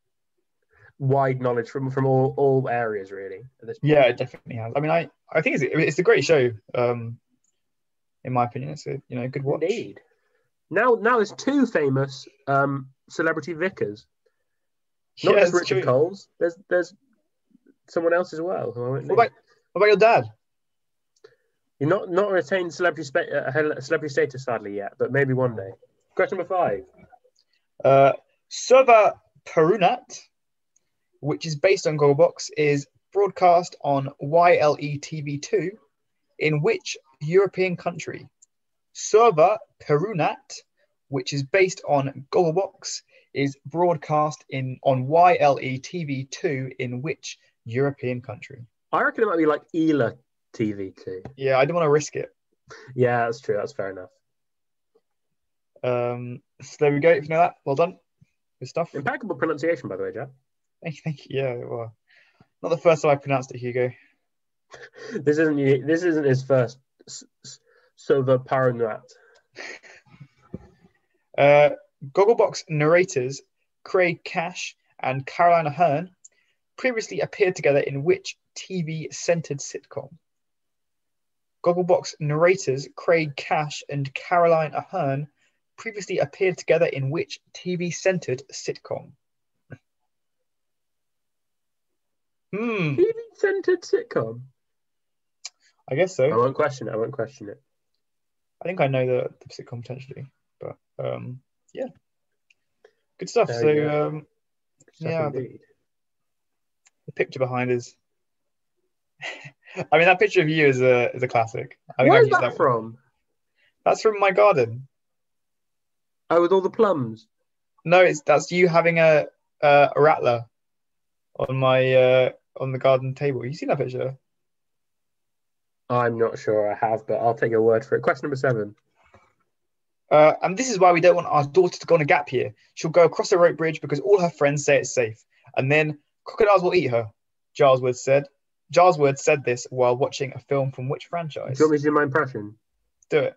wide knowledge from from all all areas really. At this point. Yeah, it definitely has. I mean, I I think it's it's a great show. Um, in my opinion, it's a you know good watch. Indeed. Now, now there's two famous um, celebrity vicars. Not Yeah, just Richard true. Coles. There's there's someone else as well. Who I What about what about your dad? You're not not retained celebrity spa- uh, celebrity status sadly yet, but maybe one day. Question number five. Uh, Server Perunat, which is based on Gogglebox, is broadcast on E YLE TV2 in which European country? Server Perunat, which is based on Gogglebox, is broadcast in on E YLE TV2 in which European country? I reckon it might be like ELA TV too. Yeah, I don't want to risk it. Yeah, that's true. That's fair enough. Um, so there we go. If you know that, well done. Good stuff. Impeccable pronunciation, by the way, Jack. Thank you. Thank you. Yeah, well, not the first time I pronounced it, Hugo. [laughs] This isn't this isn't his first s- s- Silver Paranat. [laughs] Uh, Gogglebox narrators Craig Cash and Caroline Aherne previously appeared together in which TV centered sitcom? Gogglebox narrators Craig Cash and Caroline Aherne previously appeared together in which TV centered sitcom? Hmm, TV centered sitcom. I guess so. I won't question it. I won't question it. I think I know the, the sitcom potentially, but um, yeah, good stuff. There So um, Stuff Yeah, indeed. the picture behind is. [laughs] I mean, that picture of you is a is a classic. I Where's used that from? That's from my garden. Oh, with all the plums. No, it's that's you having a uh, a rattler on my uh, on the garden table. You seen that picture? I'm not sure I have, but I'll take your word for it. Question number seven. Uh, and this is why we don't want our daughter to go on a gap year. She'll go across a rope bridge because all her friends say it's safe, and then crocodiles will eat her. Giles Wood said. Giles Wood said this while watching a film from which Do franchise? you want me to do my impression? Do it.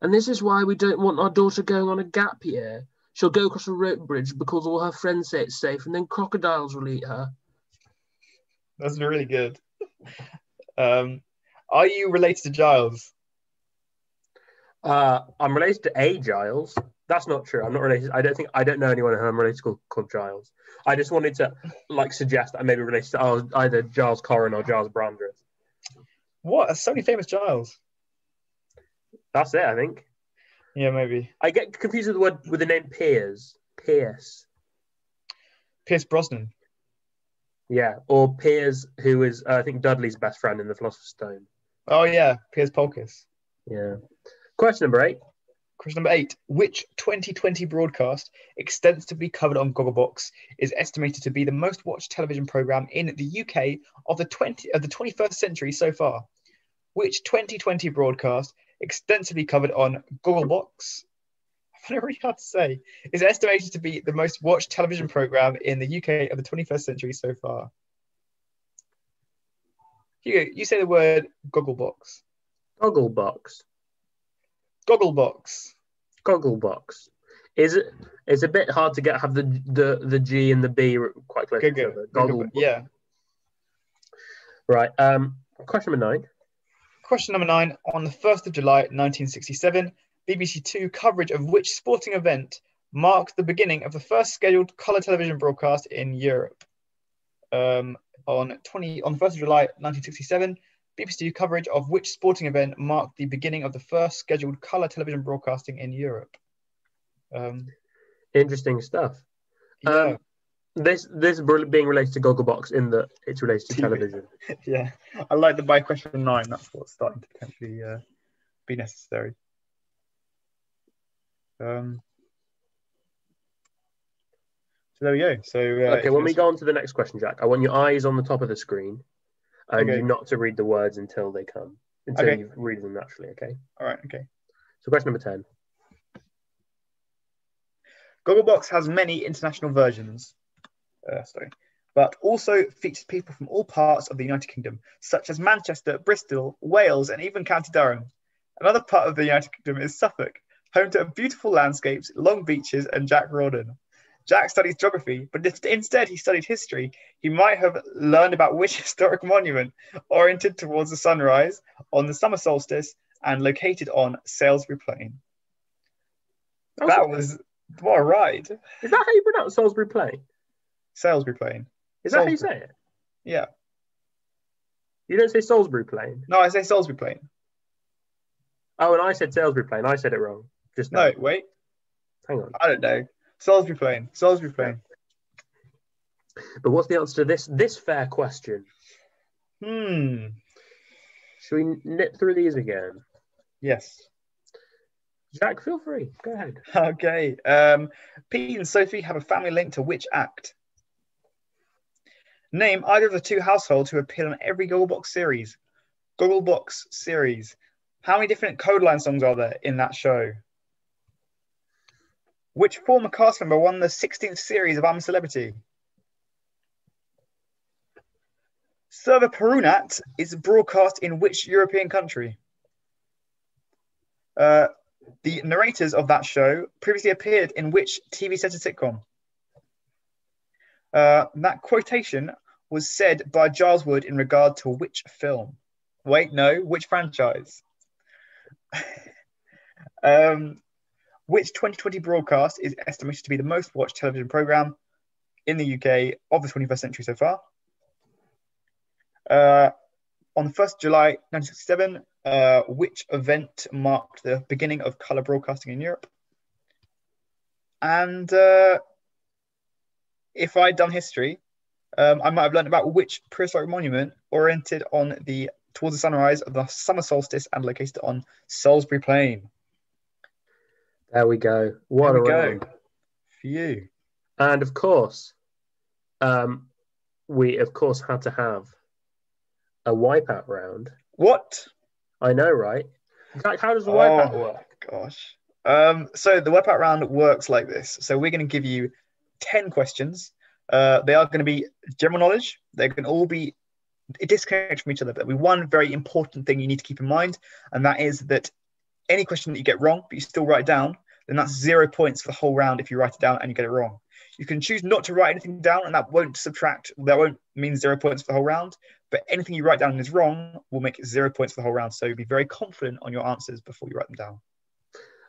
And this is why we don't want our daughter going on a gap year. She'll go across a rope bridge because all her friends say it's safe, and then crocodiles will eat her. That's really good. Um, are you related to Giles? Uh, I'm related to a Giles. That's not true. I'm not related. I don't think I don't know anyone who I'm related to called, called Giles. I just wanted to like suggest that I may be related to oh, either Giles Coren or Giles Brandreth. What? There's so many famous Giles. That's it, I think. Yeah, maybe. I get confused with the word with the name Piers. Pierce. Pierce Brosnan. Yeah, or Piers, who is uh, I think Dudley's best friend in the Philosopher's Stone. Oh yeah, Piers Polkiss. Yeah. Question number eight. Question number eight. Which 2020 broadcast, extensively covered on Gogglebox, is estimated to be the most watched television program in the UK of the 20 of the 21st century so far? Which 2020 broadcast, extensively covered on Gogglebox, I find it really hard to say, is estimated to be the most watched television program in the UK of the 21st century so far? Hugo, you say the word Gogglebox. Gogglebox. Gogglebox. Gogglebox. Is it? It's a bit hard to get have the the the G and the B quite close Goggle. Goggle. Yeah. Right. Um. Question number nine. Question number nine. On the 1st of July 1967, BBC Two coverage of which sporting event marked the beginning of the first scheduled colour television broadcast in Europe? Um, on 20 on the 1st of July 1967, BBC Two coverage of which sporting event marked the beginning of the first scheduled colour television broadcasting in Europe? Um, Interesting stuff. yeah, Um, This this being related to Gogglebox in that it's related to TV. television. [laughs] yeah. I like the by question nine. That's what's starting to potentially uh, be necessary. Um, so there we go. So uh, okay, when we go on to the next question, Jack, I want your eyes on the top of the screen, and Okay. you not to read the words until they come, until Okay. you read them naturally. Okay. all right, okay. So question number ten. Gogglebox has many international versions, uh, sorry, but also features people from all parts of the United Kingdom, such as Manchester, Bristol, Wales, and even County Durham. Another part of the United Kingdom is Suffolk, home to beautiful landscapes, long beaches, and Jack Rawdon. Jack studies geography, but if instead he studied history, he might have learned about which [laughs] historic monument oriented towards the sunrise on the summer solstice and located on Salisbury Plain. That was what a ride. Is that how you pronounce Salisbury Plain? Salisbury Plain. Is that how you Salisbury. say it? Yeah. You don't say Salisbury Plain. No, I say Salisbury Plain. Oh, and I said Salisbury Plain. I said it wrong. Just No, wait. Hang on. I don't know. Salisbury Plain. Salisbury Plain. But what's the answer to this this fair question? Hmm. Should we nip through these again? Yes. Jack, feel free. Go ahead. [laughs] Okay. Um, Pete and Sophie have a family link to which act? Name either of the two households who appear on every Gogglebox series. Gogglebox series. How many different Kodaline songs are there in that show? Which former cast member won the 16th series of I'm a Celebrity? Sohvaperunat is broadcast in which European country? Uh, the narrators of that show previously appeared in which TV set sitcom? Uh, that quotation was said by Giles Wood in regard to which film? Wait, no, which franchise? [laughs] um, which 2020 broadcast is estimated to be the most watched television program in the UK of the 21st century so far? Uh, on the 1st July 1967, uh, which event marked the beginning of colour broadcasting in Europe? And uh, if I'd done history, um, I might have learned about which prehistoric monument oriented on the towards the sunrise of the summer solstice and located on Salisbury Plain. There we go. What There a we go. round. For you. And of course, um, we of course had to have a wipeout round. What? I know, right? How does the wipeout Oh. work? Gosh. Um, so the wipeout round works like this. So we're going to give you 10 questions. Uh, they are going to be general knowledge. They can all be disconnected from each other. But we one very important thing you need to keep in mind, and that is that any question that you get wrong, but you still write it down, then that's zero points for the whole round if you write it down and you get it wrong. You can choose not to write anything down, and that won't subtract, that won't mean zero points for the whole round. But anything you write down and is wrong will make zero points for the whole round. So be very confident on your answers before you write them down.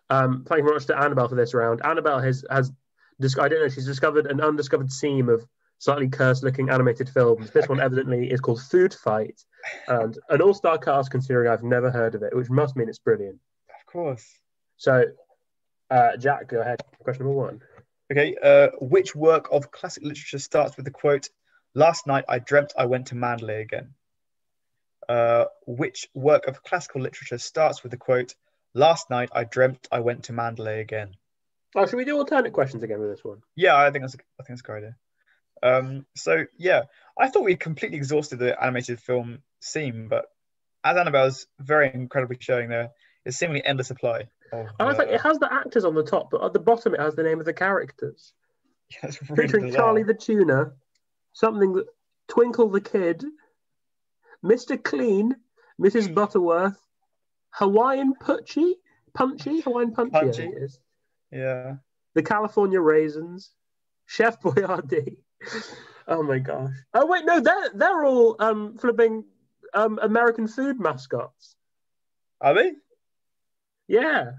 Um, thank you very much to Annabelle for this round. Annabelle has has dis- I don't know she's discovered an undiscovered seam of slightly cursed looking animated films. This one evidently is called Food Fight, and an all star cast considering I've never heard of it, which must mean it's brilliant. Of course. So, uh, Jack, go ahead. Question number one. Okay. Uh, which work of classic literature starts with the quote, "Last night I dreamt I went to Manderley again"? Uh, which work of classical literature starts with the quote, "Last night I dreamt I went to Manderley again"? Oh, should we do alternate questions again with this one? Yeah, I think that's a, I think that's a great idea. Um, so yeah, I thought we completely exhausted the animated film scene, but as Annabelle's very incredibly showing there, it's seemingly endless supply. Of, And I think uh, it has the actors on the top, but at the bottom it has the name of the characters. [laughs] yeah, really Featuring bizarre. Charlie the Tuna, something that Twinkie the Kid, Mr. Clean, Mrs. Butterworth, Hawaiian Punchy, Punchy, Hawaiian Punchy, Punchy. Think it is. Yeah, the California Raisins, Chef Boyardee. [laughs] Oh my gosh! Oh wait, no, they're they're all um flipping um American food mascots. are they? Yeah.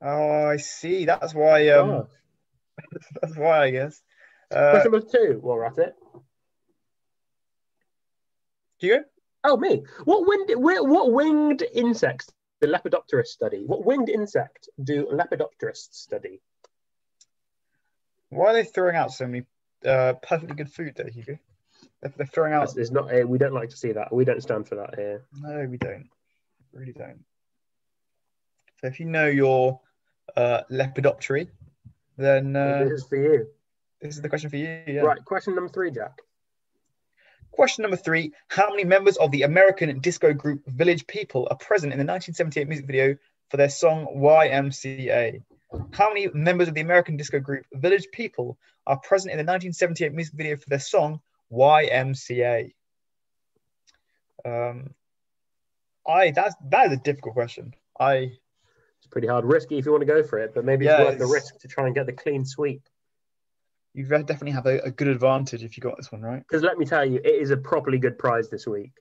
Oh, I see. That's why. Um, Gosh. [laughs] that's why I guess. Uh, Question number two. While we're at it. do you go? Oh me. What winged what winged insects the Lepidopterist study? What winged insect do Lepidopterists study? Why are they throwing out so many uh, perfectly good food there, Hugo? They're, they're throwing out. It's not. Uh, we don't like to see that. We don't stand for that here. No, we don't. Really don't. So if you know your uh, lepidoptery, then uh, this is for you. this is the question for you. Yeah. Right. Question number three, Jack. Question number three: How many members of the American disco group Village People are present in the 1978 music video for their song YMCA? How many members of the American disco group Village People are present in the 1978 music video for their song YMCA? Um, I that's that is a difficult question. I It's pretty hard, risky if you want to go for it, but maybe it's Yeah, worth the risk to try and get the clean sweep. You definitely have a, a good advantage if you got this one right. Because let me tell you, it is a properly good prize this week.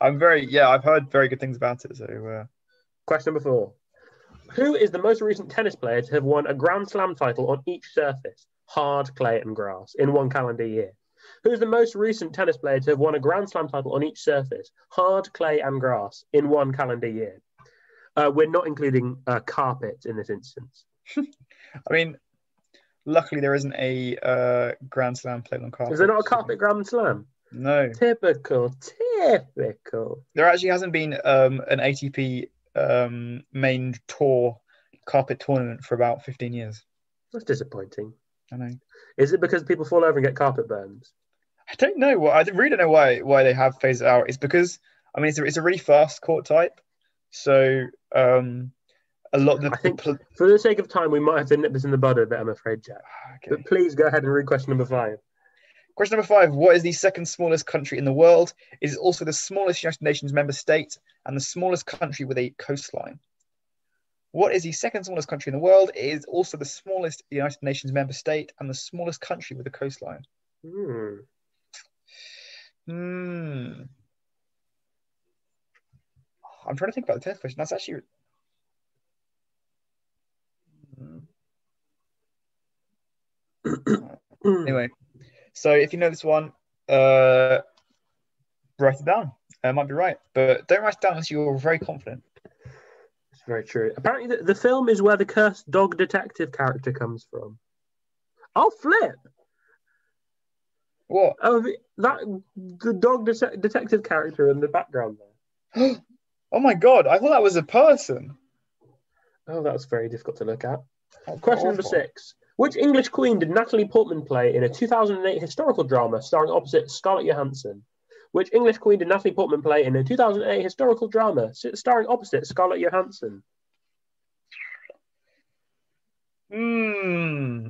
I'm very yeah. I've heard very good things about it. So uh, Question number four. Who is the most recent tennis player to have won a Grand Slam title on each surface, hard, clay, and grass, in one calendar year? Who is the most recent tennis player to have won a Grand Slam title on each surface, hard, clay, and grass, in one calendar year? Uh, we're not including uh, carpet in this instance. [laughs] I mean, luckily there isn't a uh, Grand Slam played on carpet. Is there not a so- carpet Grand Slam? No, Typical, typical. there actually hasn't been um, an ATP um, main tour carpet tournament for about 15 years. That's disappointing. I know. Is it because people fall over and get carpet burns? I don't know. What I really don't know why why they have phased it out. It's because I mean it's a, it's a really fast court type, so um, a lot of the I think- pl- For the sake of time, we might have to nip this in the bud a bit, I'm afraid, Jack. okay. But please go ahead and read question number five. Question number five: What is the second smallest country in the world? It is also the smallest United Nations member state and the smallest country with a coastline. What is the second smallest country in the world? It is also the smallest United Nations member state and the smallest country with a coastline. Hmm. Hmm. I'm trying to think about the tenth question. That's actually. [clears throat] Anyway, so if you know this one, uh, write it down. It might be right, but don't write it down unless you're very confident. It's very true. Apparently, the, the film is where the cursed dog detective character comes from. I'll flip. What? Oh, the, that the dog de- detective character in the background there. [gasps] Oh my god! I thought that was a person. Oh, that's very difficult to look at. That's Question number six. Which English queen did Natalie Portman play in a 2008 historical drama starring opposite Scarlett Johansson? Which English queen did Natalie Portman play in a 2008 historical drama starring opposite Scarlett Johansson? Hmm.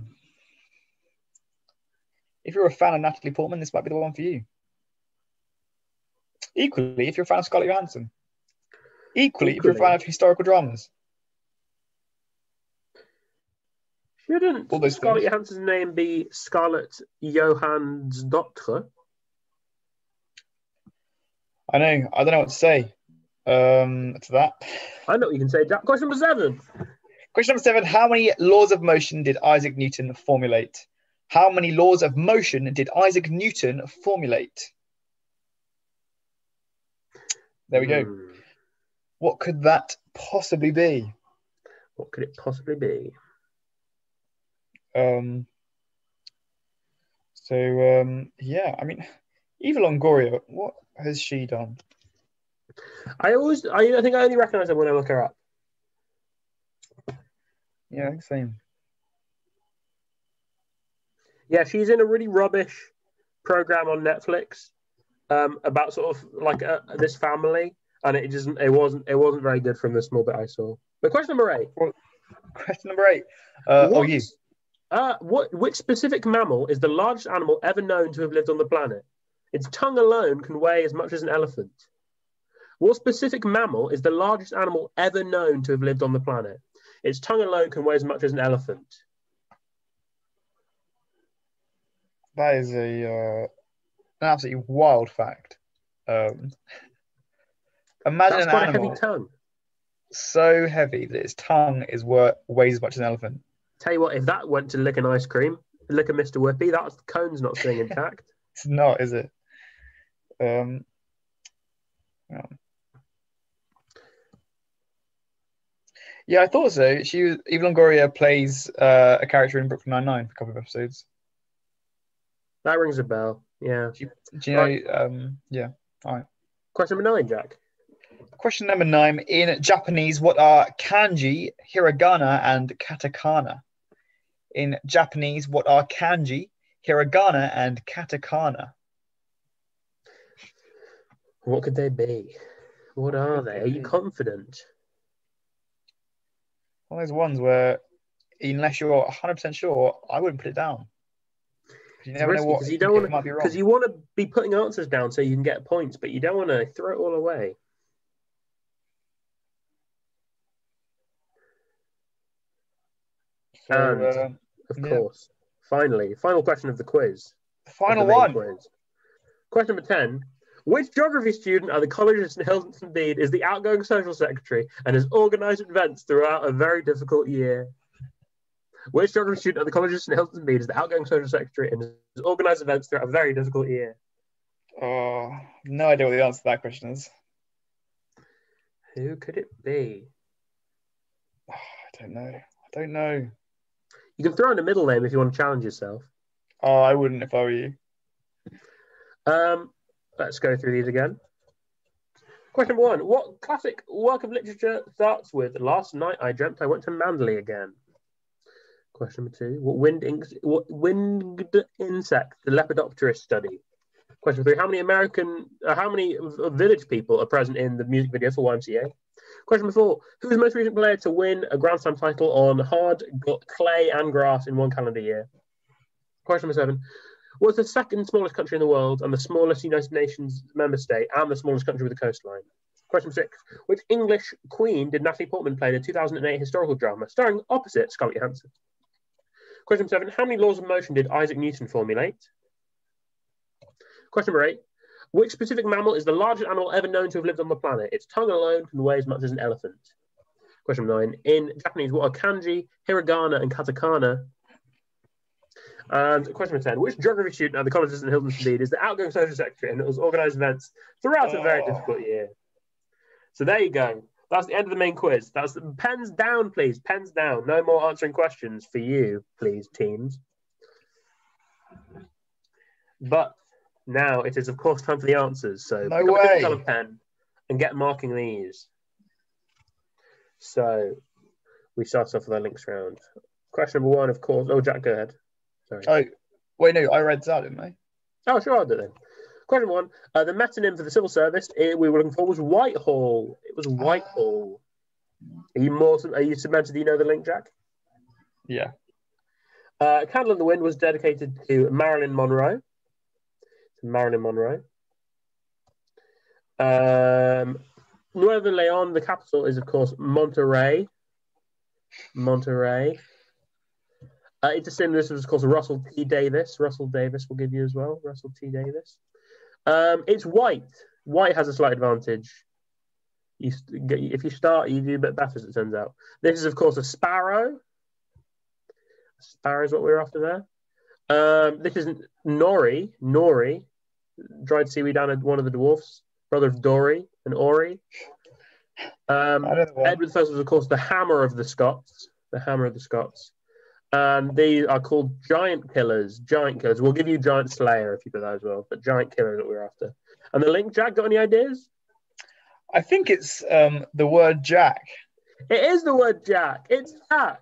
If you're a fan of Natalie Portman, this might be the one for you. Equally, if you're a fan of Scarlett Johansson. Equally, if you're a fan of historical dramas. Shouldn't All those Scarlett things. Johansson's name be Scarlett Johansdotter? I know. I don't know what to say um, to that. I know what you can say, Jack. Question number seven. Question number seven How many laws of motion did Isaac Newton formulate? How many laws of motion did Isaac Newton formulate? There we go. Hmm. What could that possibly be? What could it possibly be? Um, so um, yeah, I mean, Eva Longoria, what has she done? I always, I, I think I only recognize her when I look her up. Yeah, same. Yeah, she's in a really rubbish program on Netflix um, about sort of like uh, this family, and it just it wasn't it wasn't very good from the small bit I saw. But question number eight. Question number eight. Uh, oh, What- you. Uh, what which specific mammal is the largest animal ever known to have lived on the planet? Its tongue alone can weigh as much as an elephant. What specific mammal is the largest animal ever known to have lived on the planet? Its tongue alone can weigh as much as an elephant. That is a uh, an absolutely wild fact. Um, imagine That's an quite a animal heavy tongue. so heavy that its tongue is wor- weighs as much as an elephant. Tell you what, if that went to lick an ice cream, lick a Mr. Whippy, that cone's not staying intact. [laughs] It's not, is it? Um, yeah. Yeah, I thought so. She was, Eva Longoria plays uh, a character in Brooklyn Nine Nine for a couple of episodes. that rings a bell. Yeah. Do you know? Um, yeah. Question number nine, Jack. Question number nine. In Japanese, what are kanji, hiragana, and katakana? In Japanese, what are kanji, hiragana, and katakana? What could they be? What are they? Are you confident? One of those ones where, unless you're 100% sure, I wouldn't put it down. You never know risky what 'cause you don't want might be. Because you want to be putting answers down so you can get points, but you don't want to throw it all away. So, and- uh, Of Yeah. course. Finally, final question of the quiz. final the one. Quiz. Question number 10. Which geography student at the College of St. Hild and Bede is the outgoing social secretary and has organised events throughout a very difficult year? Which geography student at the College of St. Hild and Bede is the outgoing social secretary and has organised events throughout a very difficult year? Oh, no idea what the answer to that question is. Who could it be? Oh, [sighs] I don't know. I don't know. You can throw in a middle name if you want to challenge yourself. Oh, I wouldn't if I were you. Um, let's go through these again. Question number one What classic work of literature starts with Last night I dreamt I went to Manderley again? Question number two What wind inc- what winged insect the Lepidopterist study? Question three How many American, uh, how many village people are present in the music video for YMCA? Question four Who's the most recent player to win a Grand Slam title on hard clay and grass in one calendar year? Question number seven was the second smallest country in the world and the smallest United Nations member state and the smallest country with a coastline. Question six. Which English queen did Natalie Portman play in the 2008 historical drama starring opposite Scarlett Johansson? Question seven. How many laws of motion did Isaac Newton formulate? Question number eight. Which specific mammal is the largest animal ever known to have lived on the planet? Its tongue alone can weigh as much as an elephant. Question nine. In Japanese, what are kanji, hiragana, and katakana? And question number 10. Which geography student at the College of St. Hild and Bede is the outgoing social secretary and has organised events throughout a very Oh. difficult year? So there you go. That's the end of the main quiz. That's pens down, please. Pens down. No more answering questions for you, please, teams. But now it is, of course, time for the answers. So No pick up a way. pen and get marking these. So we start off with our links round. Question number one, of course. Oh, Jack, go ahead. Sorry. Oh, wait, no, I read that, didn't I? Oh, sure, I'll do it then. Question one. Uh, the metonym for the civil service eh, we were looking for was Whitehall. It was Whitehall. Are you more? Are you cemented? Do you know the link, Jack? Yeah. Uh, Candle in the Wind was dedicated to Marilyn Monroe. To Marilyn Monroe. Um, Leon, the capital, is of course Monterrey. Monterrey. Uh, it's a sim. This was, of course, Russell T. Davies. Russell Davies will give you as well. Russell T. Davies. Um, it's white. White has a slight advantage. You, if you start, you do a bit better, as it turns out. This is, of course, a sparrow. Sparrow is what we're after there. Um, this is Nori. Nori, dried seaweed down at one of the dwarfs, brother of Dori and Ori. Um, I don't know why. Edward I was, of course, the hammer of the Scots. The hammer of the Scots. And they are called giant killers. Giant killers. We'll give you giant slayer if you put that as well, but giant killer is what we're after. And the link, Jack, got any ideas? I think it's um, the word Jack. It is the word Jack. It's Jack.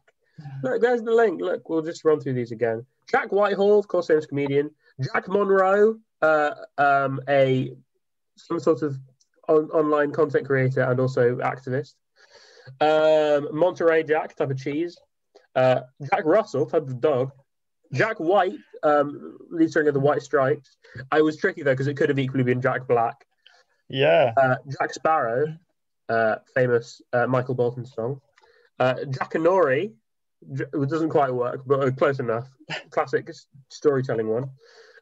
Look, there's the link. Look, we'll just run through these again. Jack Whitehall, of course, famous comedian. Jack Monroe, uh, um, a some sort of on, online content creator and also activist. Um, Monterey Jack, type of cheese. Uh, Jack Russell, type of dog. Jack White, um, lead singer of the White Stripes. I was tricky though because it could have equally been Jack Black. Yeah. Uh, Jack Sparrow, uh, famous uh, Michael Bolton song. Uh, Jackanory, J- it doesn't quite work, but uh, close enough. Classic storytelling one.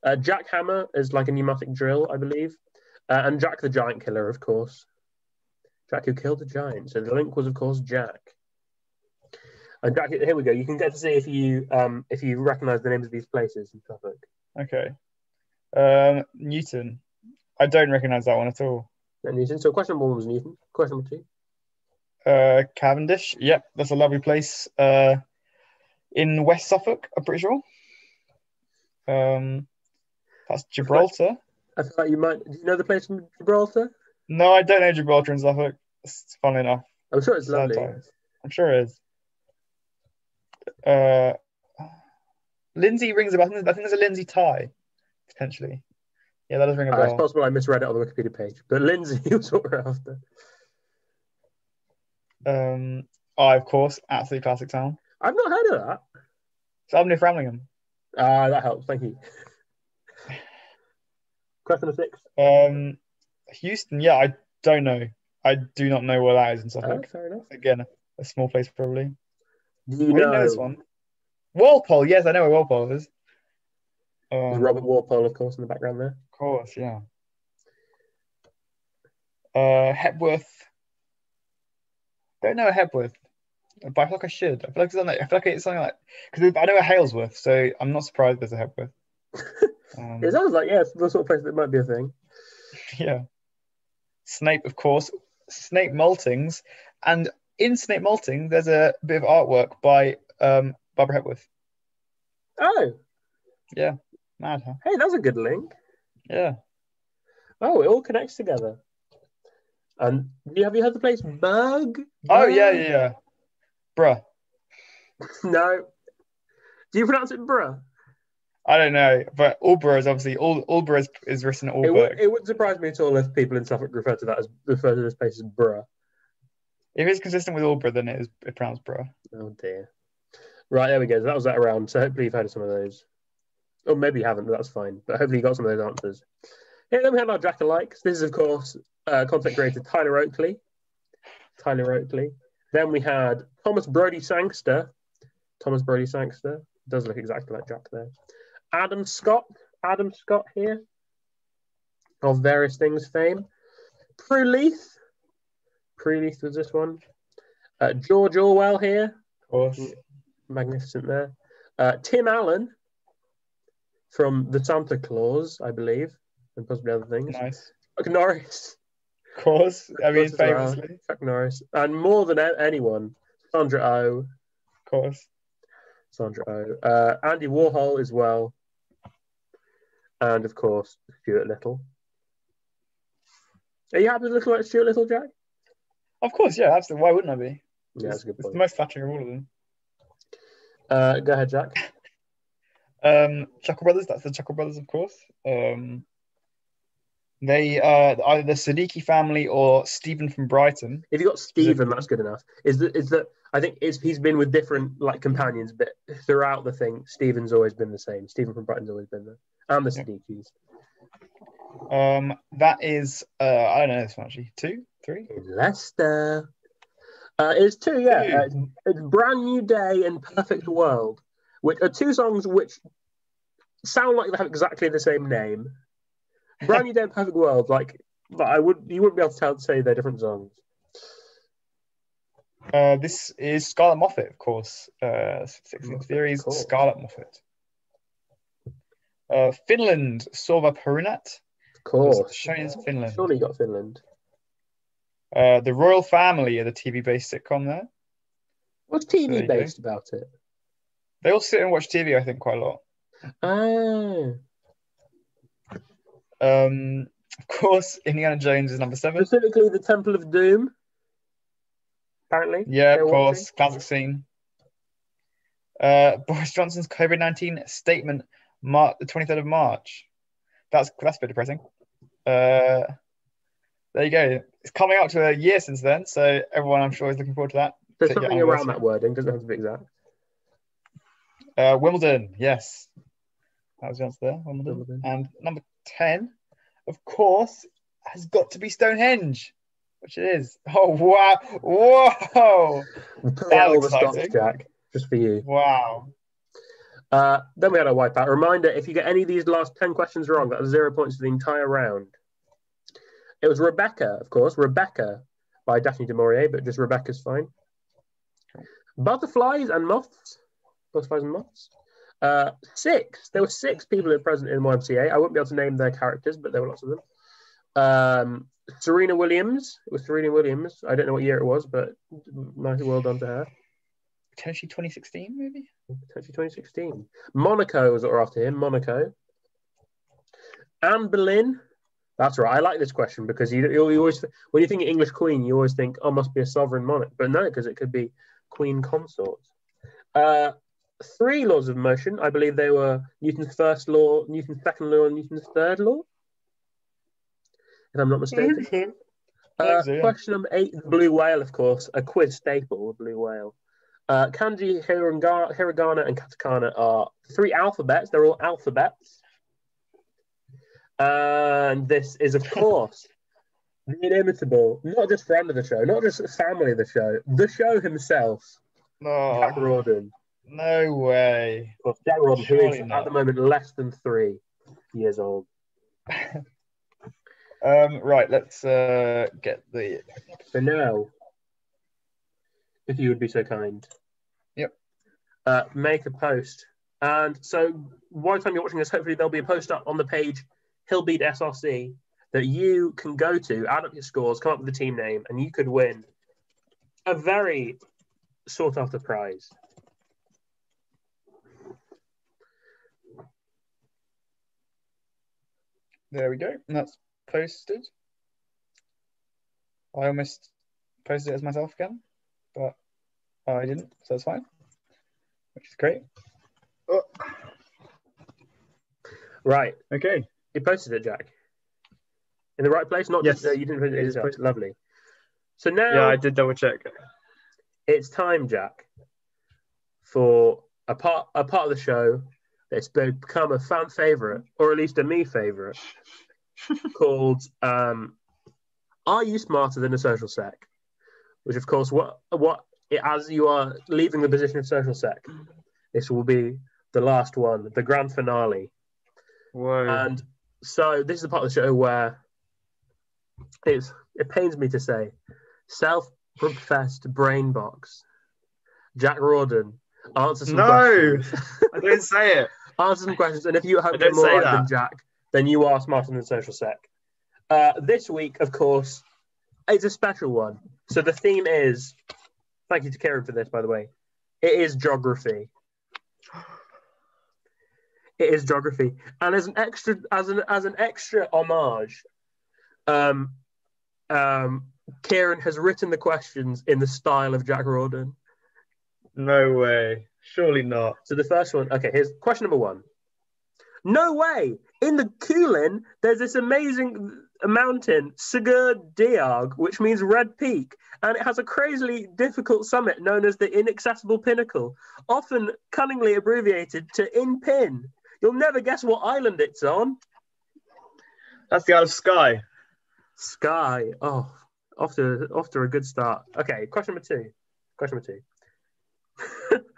Uh, Jack Hammer is like a pneumatic drill, I believe. Uh, and Jack the Giant Killer, of course. Jack who killed the giant. So the link was, of course, Jack. And Jack, here we go. You can get to see if you um, if you recognise the names of these places in Suffolk. Okay. Um, Newton. I don't recognize that one at all. And Newton. So question one was Newton. Question number two. Uh, Cavendish. Yep, that's a lovely place. Uh, in West Suffolk, I'm pretty sure. Um, that's Gibraltar. I feel like you might. Do you know the place in Gibraltar? No, I don't know Gibraltar and Suffolk. It's funny enough. I'm sure it's lovely. I'm sure it is. Uh, Lindsey rings a bell. I think there's a Lindsey Tye, potentially. Yeah, that does ring a Uh, it's possible I misread it on the Wikipedia page, but Lindsey [laughs] was what we're after. Um, I, of course, absolutely classic town. I've not heard of that. So I'm near Framlingham. Ah, that helps. Thank you. Question number six. Um, Houston. Yeah, I don't know. I do not know where that is in Oh, Suffolk. fair enough. Again, a small place probably. Do I you didn't know this one. Walpole. Yes, I know where Walpole is. Um, Robert Walpole, of course, in the background there? Of course, yeah. Uh, Hepworth. Don't know Hepworth, but I feel like I should. I feel like it's, on that, I feel like it's something like because I know a Halesworth, so I'm not surprised there's a Hepworth. [laughs] Um, It sounds like yes, the sort of place that might be a thing. [laughs] yeah. Snape, of course. Snape Maltings, and in Snape Malting, there's a bit of artwork by um, Barbara Hepworth. Oh, yeah, Mad, huh? hey, that's a good link. Yeah. Oh, it all connects together. And have you heard the place Bug? Oh yeah, yeah, yeah. Bruh. [laughs] No. Do you pronounce it bruh? I don't know, but Aldeburgh is obviously all Aldeburgh is, is written It, Aldeburgh. would, it wouldn't surprise me at all if people in Suffolk refer to that as refer to this place as bruh. If it's consistent with Aldeburgh, then it is it's pronounced Bruh. Oh dear. Right, there we go. So that was that around. So hopefully you've heard of some of those. Or maybe you haven't, but that's fine. But hopefully you got some of those answers. Here then we had our Jack alikes. This is of course uh, content creator Tyler Oakley. Tyler Oakley. Then we had Thomas Brodie Sangster. Thomas Brodie Sangster. Does look exactly like Jack there. Adam Scott. Adam Scott here. Of various things fame. Prue Leith. Prue Leith was this one. Uh, George Orwell here Of course. magnificent there. Uh, Tim Allen from the Santa Claus, I believe, and possibly other things. Nice. Chuck Norris, Of course. I mean, famously. Chuck Norris, and more than anyone, Sandra Oh, Of course. Sandra Oh, uh, Andy Warhol as well, and of course Stuart Little. Are you happy with looking like Stuart Little, Jack? Of course, yeah, absolutely. Why wouldn't I be? Yeah, that's a good point. It's the most flattering of all of them. Uh, go ahead, Jack. [laughs] Um, Chuckle Brothers, that's the Chuckle Brothers, of course. Um, they uh either the Siddiqui family or Stephen from Brighton. If you got Stephen, that's good enough. Is that is that I think is he's been with different like companions, but throughout the thing, Stephen's always been the same. Stephen from Brighton's always been there, and the. Siddiquis. Um, that is uh I don't know this one actually. Two, three. Leicester. Uh, it's two, yeah. Two. Uh, it's, it's Brand New Day and Perfect World, which are two songs which sound like they have exactly the same name. Brand New Day and Perfect World, like, but I would you wouldn't be able to tell say they're different songs. Uh, this is Scarlett Moffat, of course. Uh, 16th Moffat, Theories, cool. Scarlett Moffat. Uh, Finland, Sorva Perunat. Of course. Shown in Finland. Surely you got Finland. Uh, the Royal Family are the TV-based sitcom there. What's TV go. based about it? They all sit and watch TV, I think, quite a lot. Ah, Um, of course, Indiana Jones is number seven. specifically the Temple of Doom. Apparently, Yeah, of course, classic scene. Uh, Boris Johnson's COVID nineteen statement, Mar- the twenty third of March. That's that's a bit depressing. Uh, there you go. It's coming up to a year since then, so everyone I'm sure is looking forward to that. There's Take something around that wording. Doesn't have to be exact. Uh, Wimbledon, yes, that was the answer there. Wimbledon. Wimbledon. and number ten, of course, has got to be Stonehenge, which it is. [laughs] Oh wow! Whoa! That's all the. Jack, just for you. Wow! Uh, then we had a wipeout. Reminder: if you get any of these last ten questions wrong, that's zero points for the entire round. It was Rebecca, of course. Rebecca by Daphne du Maurier, but just Rebecca's fine. Butterflies and moths. Butterflies and moths. Uh, six. There were six people that were present in YMCA. I wouldn't be able to name their characters, but there were lots of them. Um, Serena Williams. It was Serena Williams. I don't know what year it was, but nice, well done to her. Potentially 2016, maybe. Potentially 2016. Monaco was what after him. Monaco. Anne Boleyn. That's right. I like this question because you, you always, when you think of English Queen, you always think, oh, must be a sovereign monarch. But no, because it could be Queen consort. Uh, three laws of motion. I believe they were Newton's first law, Newton's second law, and Newton's third law. If I'm not mistaken. I Uh, so, yeah. Question number eight, the blue whale, of course, a quiz staple, the blue whale. Uh, kanji, hiragana, hiragana, and katakana are three alphabets. They're all alphabets. And this is, of [laughs] course, the inimitable, not just friend of the show, not just family of the show, the show himself, Jack Rawdon. No way. Of course, who is Surely at the moment less than three years old. [laughs] Um, right, let's uh, get the. So now, if you would be so kind. Yep. Uh, make a post. And so, by the time you're watching this, hopefully there'll be a post up on the page Hild Bede SRC that you can go to, add up your scores, come up with the team name, and you could win a very sought after prize. There we go. And that's posted. I almost posted it as myself again, but I didn't, so that's fine. Which is great. Oh, Right. okay. You posted it, Jack. In the right place? Not Yes. just uh, you didn't post it It is yourself. posted. Lovely. So now Yeah, I did double check. it's time, Jack, for a part a part of the show that's become a fan favorite, or at least a me favorite, [laughs] called um, "Are You Smarter Than a Social Sec?" Which, of course, what what as you are leaving the position of social sec, this will be the last one, the grand finale. Whoa. And so this is the part of the show where it's it pains me to say, self-professed brain box, Jack Rawdon, answers. No! I didn't say it. [laughs] answer some questions, and if you have more right than. Jack, then you are smarter than social sec. Uh, this week, of course, it's a special one. So the theme is, thank you to Karen for this, by the way. It is geography. It is geography, and as an extra, as an as an extra homage, um, um, Kieran has written the questions in the style of Jack Rawdon. No way. Surely not. So the first one, okay, here's question number one. No way! In the Cuillin, there's this amazing mountain, Sgùrr Dearg, which means Red Peak, and it has a crazily difficult summit known as the Inaccessible Pinnacle, often cunningly abbreviated to InPin. You'll never guess what island it's on. That's the Isle of Skye. Sky. Oh, off to off to a good start. Okay, question number two. Question number two. [laughs]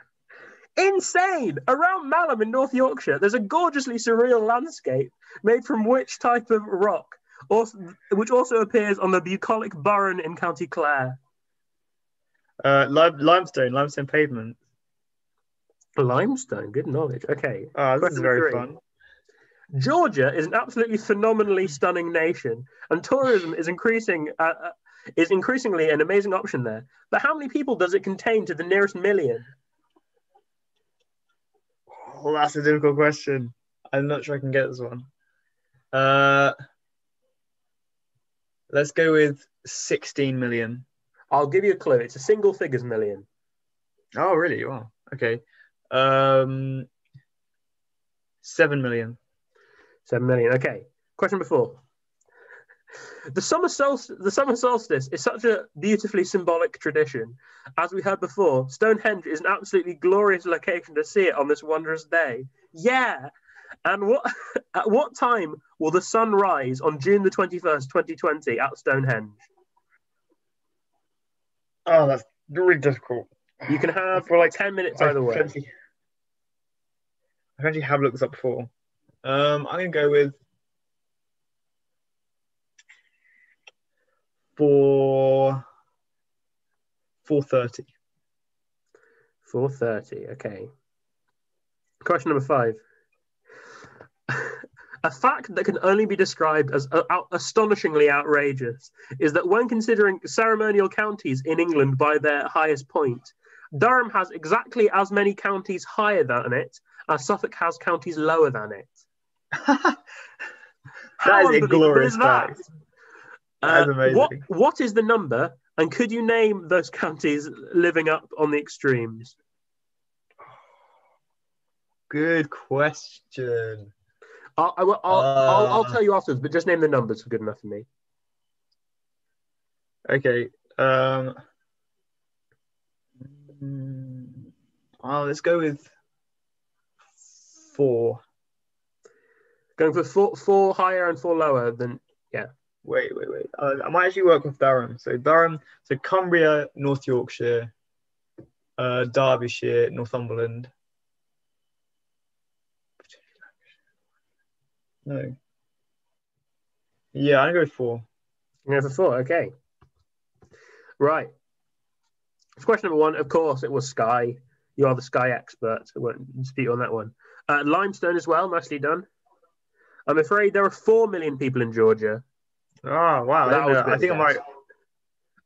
Insane! Around Malham in North Yorkshire, there's a gorgeously surreal landscape made from which type of rock, also, which also appears on the bucolic Burren in County Clare. Uh, lime, limestone, limestone pavement. Limestone, good knowledge. Okay. Oh, this Question is very three. fun. Georgia is an absolutely phenomenally stunning nation, and tourism is increasing, uh, uh, is increasingly an amazing option there. But how many people does it contain to the nearest million? Oh, that's a difficult question. I'm not sure I can get this one. Uh, let's go with 16 million. I'll give you a clue. It's a single figures million. Oh, really? Wow. Okay. Um, 7 million. Seven million. Okay. Question four. The summer, solstice, the summer solstice is such a beautifully symbolic tradition. As we heard before, Stonehenge is an absolutely glorious location to see it on this wondrous day. Yeah. And what [laughs] at what time will the sun rise on June the 21st, 2020 at Stonehenge? Oh, that's really difficult. You can have for like 10 minutes I either way. actually, I actually have looked this up before. Um, I'm going to go with four, 4.30. 4.30. Okay. Question number five. A fact that can only be described as uh, out- astonishingly outrageous is that when considering ceremonial counties in England by their highest point, Durham has exactly as many counties higher than it as Suffolk has counties lower than it. [laughs] that How is a glorious is fact. That Uh. What, what is the number? And could you name those counties living up on the extremes? Good question. I'll, I will- I'll, I'll, I'll Uh. tell you afterwards, but just name the numbers for good enough for me. Okay. Um, mm, oh, let's go with four. Going for four, four higher and four lower than Wait, wait, wait. Uh, I might actually work with Durham. So Durham, so Cumbria, North Yorkshire, uh, Derbyshire, Northumberland. No. Yeah, I'm gonna go with four. Yeah, for four. Okay. Right. For question number one, of course, it was Skye. You are the Skye expert. I won't dispute on that one. Uh, limestone as well, nicely done. I'm afraid there are four million people in Georgia. Oh wow! I, That was a bit I think I of a might.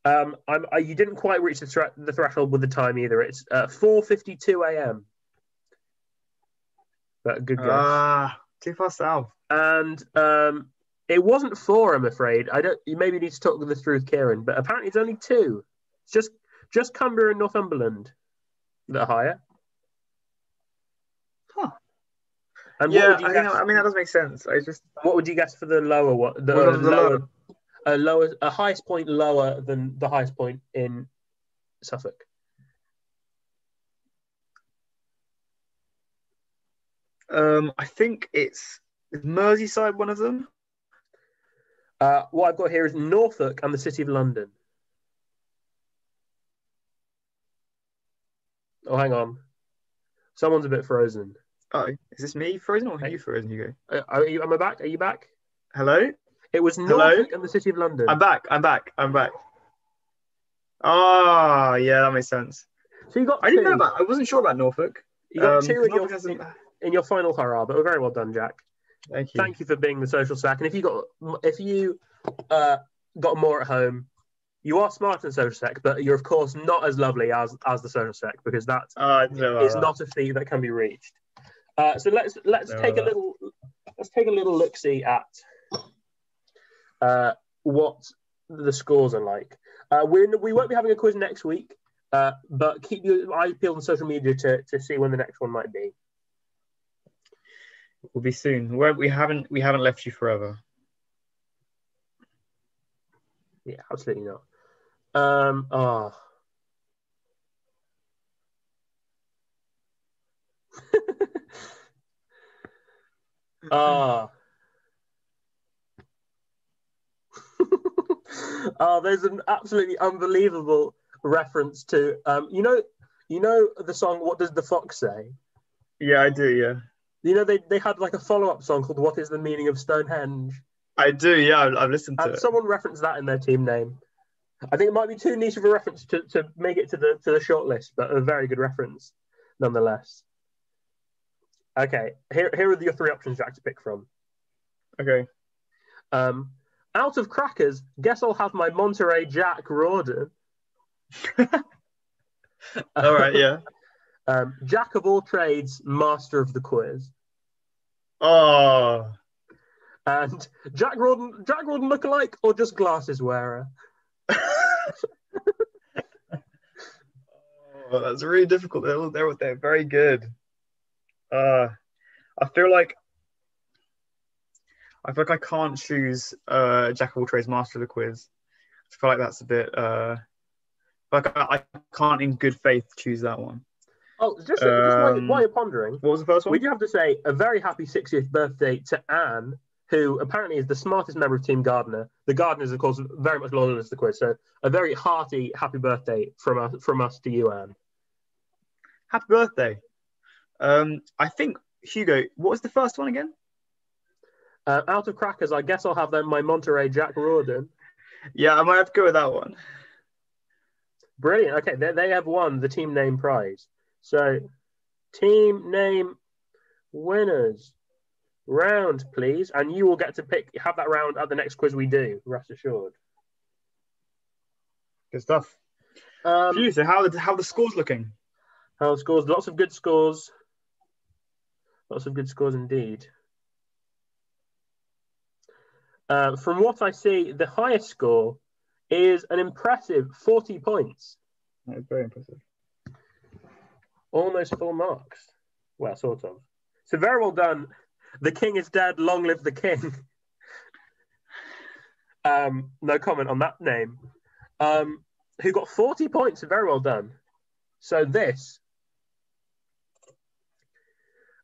Um, I'm, I, you didn't quite reach the, thre- the threshold with the time either. It's uh, 4:52 a.m. But good guess. Ah, too far south. and um, it wasn't four. I'm afraid. I don't. You maybe need to talk this through with Kieran, but apparently it's only two. It's just just Cumbria and Northumberland that are higher. Huh. And yeah, what would you I, guess? I mean that does make sense. I just what would you guess for the lower one? The, What uh, the lower, lower? a lower, a highest point lower than the highest point in Suffolk. um, I think it's is Merseyside one of them. Uh, what I've got here is Norfolk and the City of London. Oh, hang on. Someone's a bit frozen. Oh, is this me frozen or are you frozen, Hugo? Uh, Are you, am I back? Are you back? Hello? It was Hello? Norfolk and the City of London. I'm back. I'm back. I'm back. Ah, yeah, that makes sense. so you got I didn't know about. I wasn't sure about Norfolk. You got Um, two in your, in your final hurrah, but very well done, Jack. Thank you. Thank you for being the social sack. And if you got if you uh, got more at home, you are smarter than social sec, but you're of course not as lovely as as the social sec because that Oh, didn't is not a feat that can be reached. Uh, so let's let's No, take a little let's take a little look see at uh, what the scores are like. Uh, we're, we won't be having a quiz next week, uh, but keep your eyes peeled on social media to, to see when the next one might be. We'll be soon. We're, we haven't. We haven't left you forever. Yeah, absolutely not. Um, ah. [laughs] Ah. [laughs] oh, there's an absolutely unbelievable reference to um, you know, you know the song "What Does the Fox Say." Yeah, I do. Yeah, You know they they had like a follow up song called "What Is the Meaning of Stonehenge," I do. Yeah, I've, I've listened to and it. someone referenced that in their team name. I think it might be too niche of a reference to, to make it to the to the short list, but a very good reference nonetheless. Okay, here here are your three options, Jack, to pick from. Okay. Um, Out of crackers, guess I'll have my Monterey Jack Rawdon. [laughs] All right, yeah. [laughs] Um, Jack of all trades, master of the quiz. Oh, And Jack Rawdon, Jack Rawdon lookalike or just glasses wearer? [laughs] Oh, that's really difficult. They're, they're, they're very good. Uh, I feel like I feel like I can't choose uh, Jack of all trades, master of the quiz. I feel like that's a bit. Uh, like I, I can't, in good faith, choose that one. Oh, just, just while, Um, while you're pondering, What was the first one? we do have to say a very happy 60th birthday to Anne, who apparently is the smartest member of Team Gardner. The Gardeners, of course, very much loyal to the quiz. So a very hearty happy birthday from us, from us to you, Anne. Happy birthday. Um, I think Hugo. What was the first one again? Uh, out of crackers, I guess I'll have them my Monterey Jack Rawdon. Yeah, I might have to go with that one. Brilliant. Okay, they, they have won the team name prize. So, team name winners round, please, and you will get to pick have that round at the next quiz we do. Rest assured. Good stuff. Um, Phew, so how how the scores looking? how scores? Lots of good scores. Lots of good scores indeed. Uh, from what I see, the highest score is an impressive 40 points. That's very impressive. almost full marks. Well, sort of. So very well done. The king is dead. Long live the king. [laughs] um, no comment on that name. Um, who got 40 points? Very well done. So this,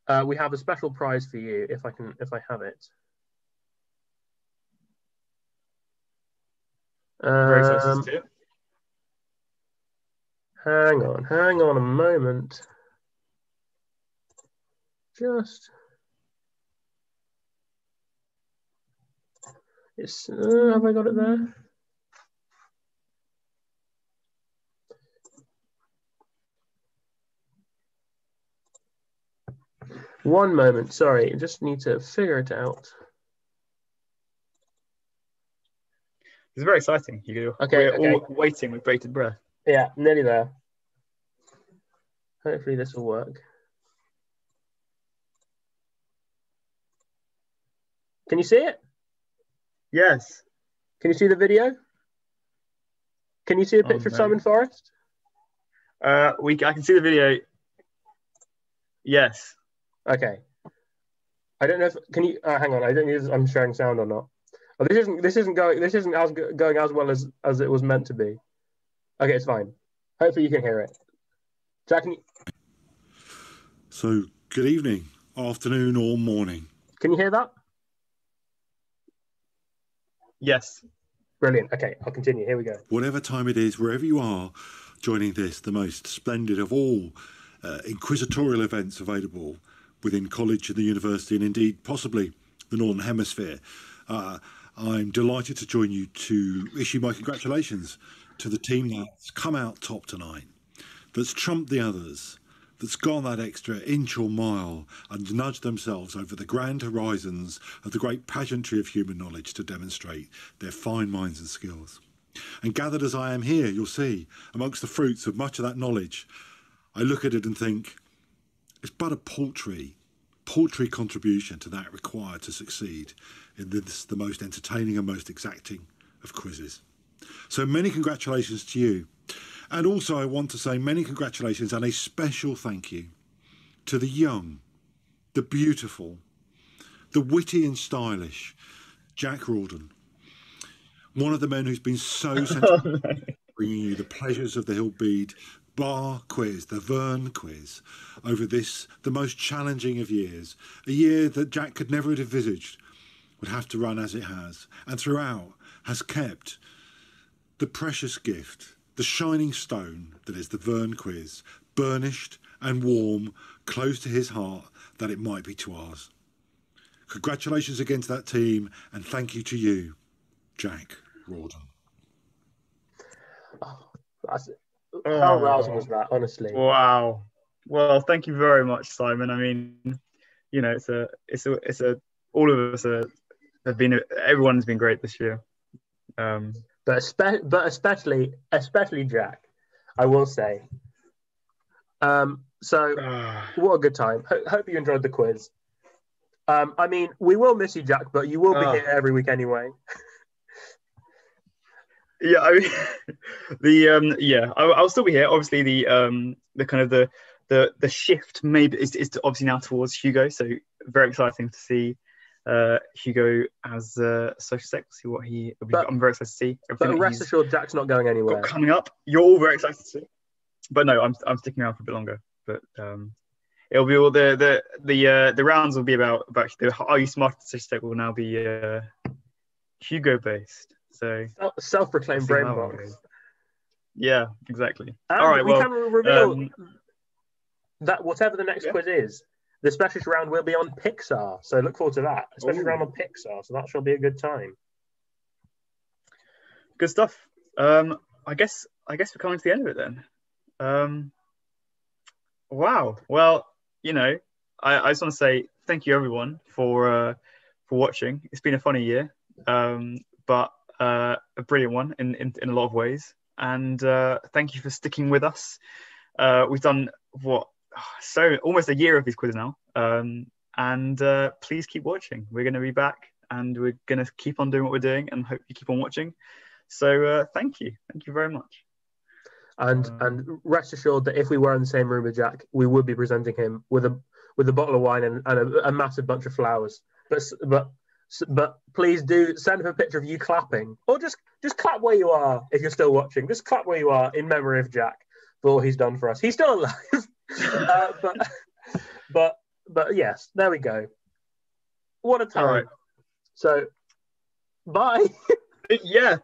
uh, we have a special prize for you if I can, if I have it. Um, close to it. Hang on, hang on a moment. Just. It's, uh, have I got it there? One moment, sorry, I just need to figure it out. It's very exciting. You Okay, we're okay. all waiting with bated breath. Yeah, nearly there. Hopefully this will work. Can you see it? Yes. Can you see the video? Can you see a Oh, picture of. Simon Forrest? Uh, we I can see the video. Yes. Okay. I don't know if can you uh, hang on. I don't know if I'm sharing sound or not. Oh, this isn't this isn't going this isn't as going as well as as it was meant to be. Okay, it's fine. Hopefully you can hear it. Jack, can you, So, good evening, afternoon, or morning. can you hear that? Yes. Brilliant. Okay, I'll continue. Here we go. Whatever time it is, wherever you are, joining this, the most splendid of all uh, inquisitorial events available within college and the university, and indeed possibly the Northern Hemisphere. Uh, I'm delighted to join you to issue my congratulations to the team that's come out top tonight, that's trumped the others, that's gone that extra inch or mile and nudged themselves over the grand horizons of the great pageantry of human knowledge to demonstrate their fine minds and skills. And gathered as I am here, you'll see, amongst the fruits of much of that knowledge, I look at it and think, it's but a paltry, paltry contribution to that required to succeed in this, the most entertaining and most exacting of quizzes. So many congratulations to you. And also, I want to say many congratulations and a special thank you to the young, the beautiful, the witty and stylish Jack Rawdon, one of the men who's been so [laughs] central Oh, bringing you the pleasures of the Hild Hild Bede Bar Quiz, the Vern Quiz, over this, the most challenging of years, a year that Jack could never have envisaged would have to run as it has, and throughout has kept the precious gift, the shining stone that is the Vern Quiz, burnished and warm, close to his heart, that it might be to ours. Congratulations again to that team, and thank you to you, Jack Rawdon. Oh, that's, how Oh. rousing was that? Honestly. Wow. Well, thank you very much, Simon. I mean, you know, it's a, it's a, it's a, all of us are have been everyone's been great this year. Um, but espe- but especially especially Jack, I will say. Um, so what a good time. Ho- hope you enjoyed the quiz. Um, I mean, we will miss you, Jack, but you will be Oh. here every week anyway. [laughs] yeah, I mean, [laughs] the um, yeah, I, I'll still be here. Obviously, the um, the kind of the the the shift maybe is, is obviously now towards Hugo. So very exciting to see uh, Hugo as uh, social sec. See what he. But- I'm very excited to see But rest assured, Jack's not going anywhere. coming up. You're all very excited to see. But no, I'm I'm sticking around for a bit longer. But um, it'll be all the the the uh, the rounds will be about about the Are You Smart Statistic will now be uh, Hugo based. So Self- Self-proclaimed brain box. yeah, exactly. And all right, we well, can reveal um, that whatever the next Yeah. quiz is, the specialist round will be on Pixar. So look forward to that. A special Ooh. round on Pixar. So that shall be a good time. good stuff. Um, I guess I guess we're coming to the end of it then. Um, wow. Well, you know, I, I just want to say thank you everyone for uh, for watching. It's been a funny year, um, but uh, a brilliant one in, in in a lot of ways. And uh, thank you for sticking with us. Uh, we've done what so almost a year of these quizzes now. Um, and uh, please keep watching. We're going to be back, and we're going to keep on doing what we're doing, and hope you keep on watching. So uh, thank you, thank you very much. And Um, and rest assured that if we were in the same room with Jack, we would be presenting him with a with a bottle of wine and, and a, a massive bunch of flowers. But but but please do send him a picture of you clapping, or just just clap where you are if you're still watching. Just clap where you are in memory of Jack for all he's done for us. He's still alive, [laughs] uh, but but but yes, there we go. What a time! Right. So, bye. [laughs] yeah,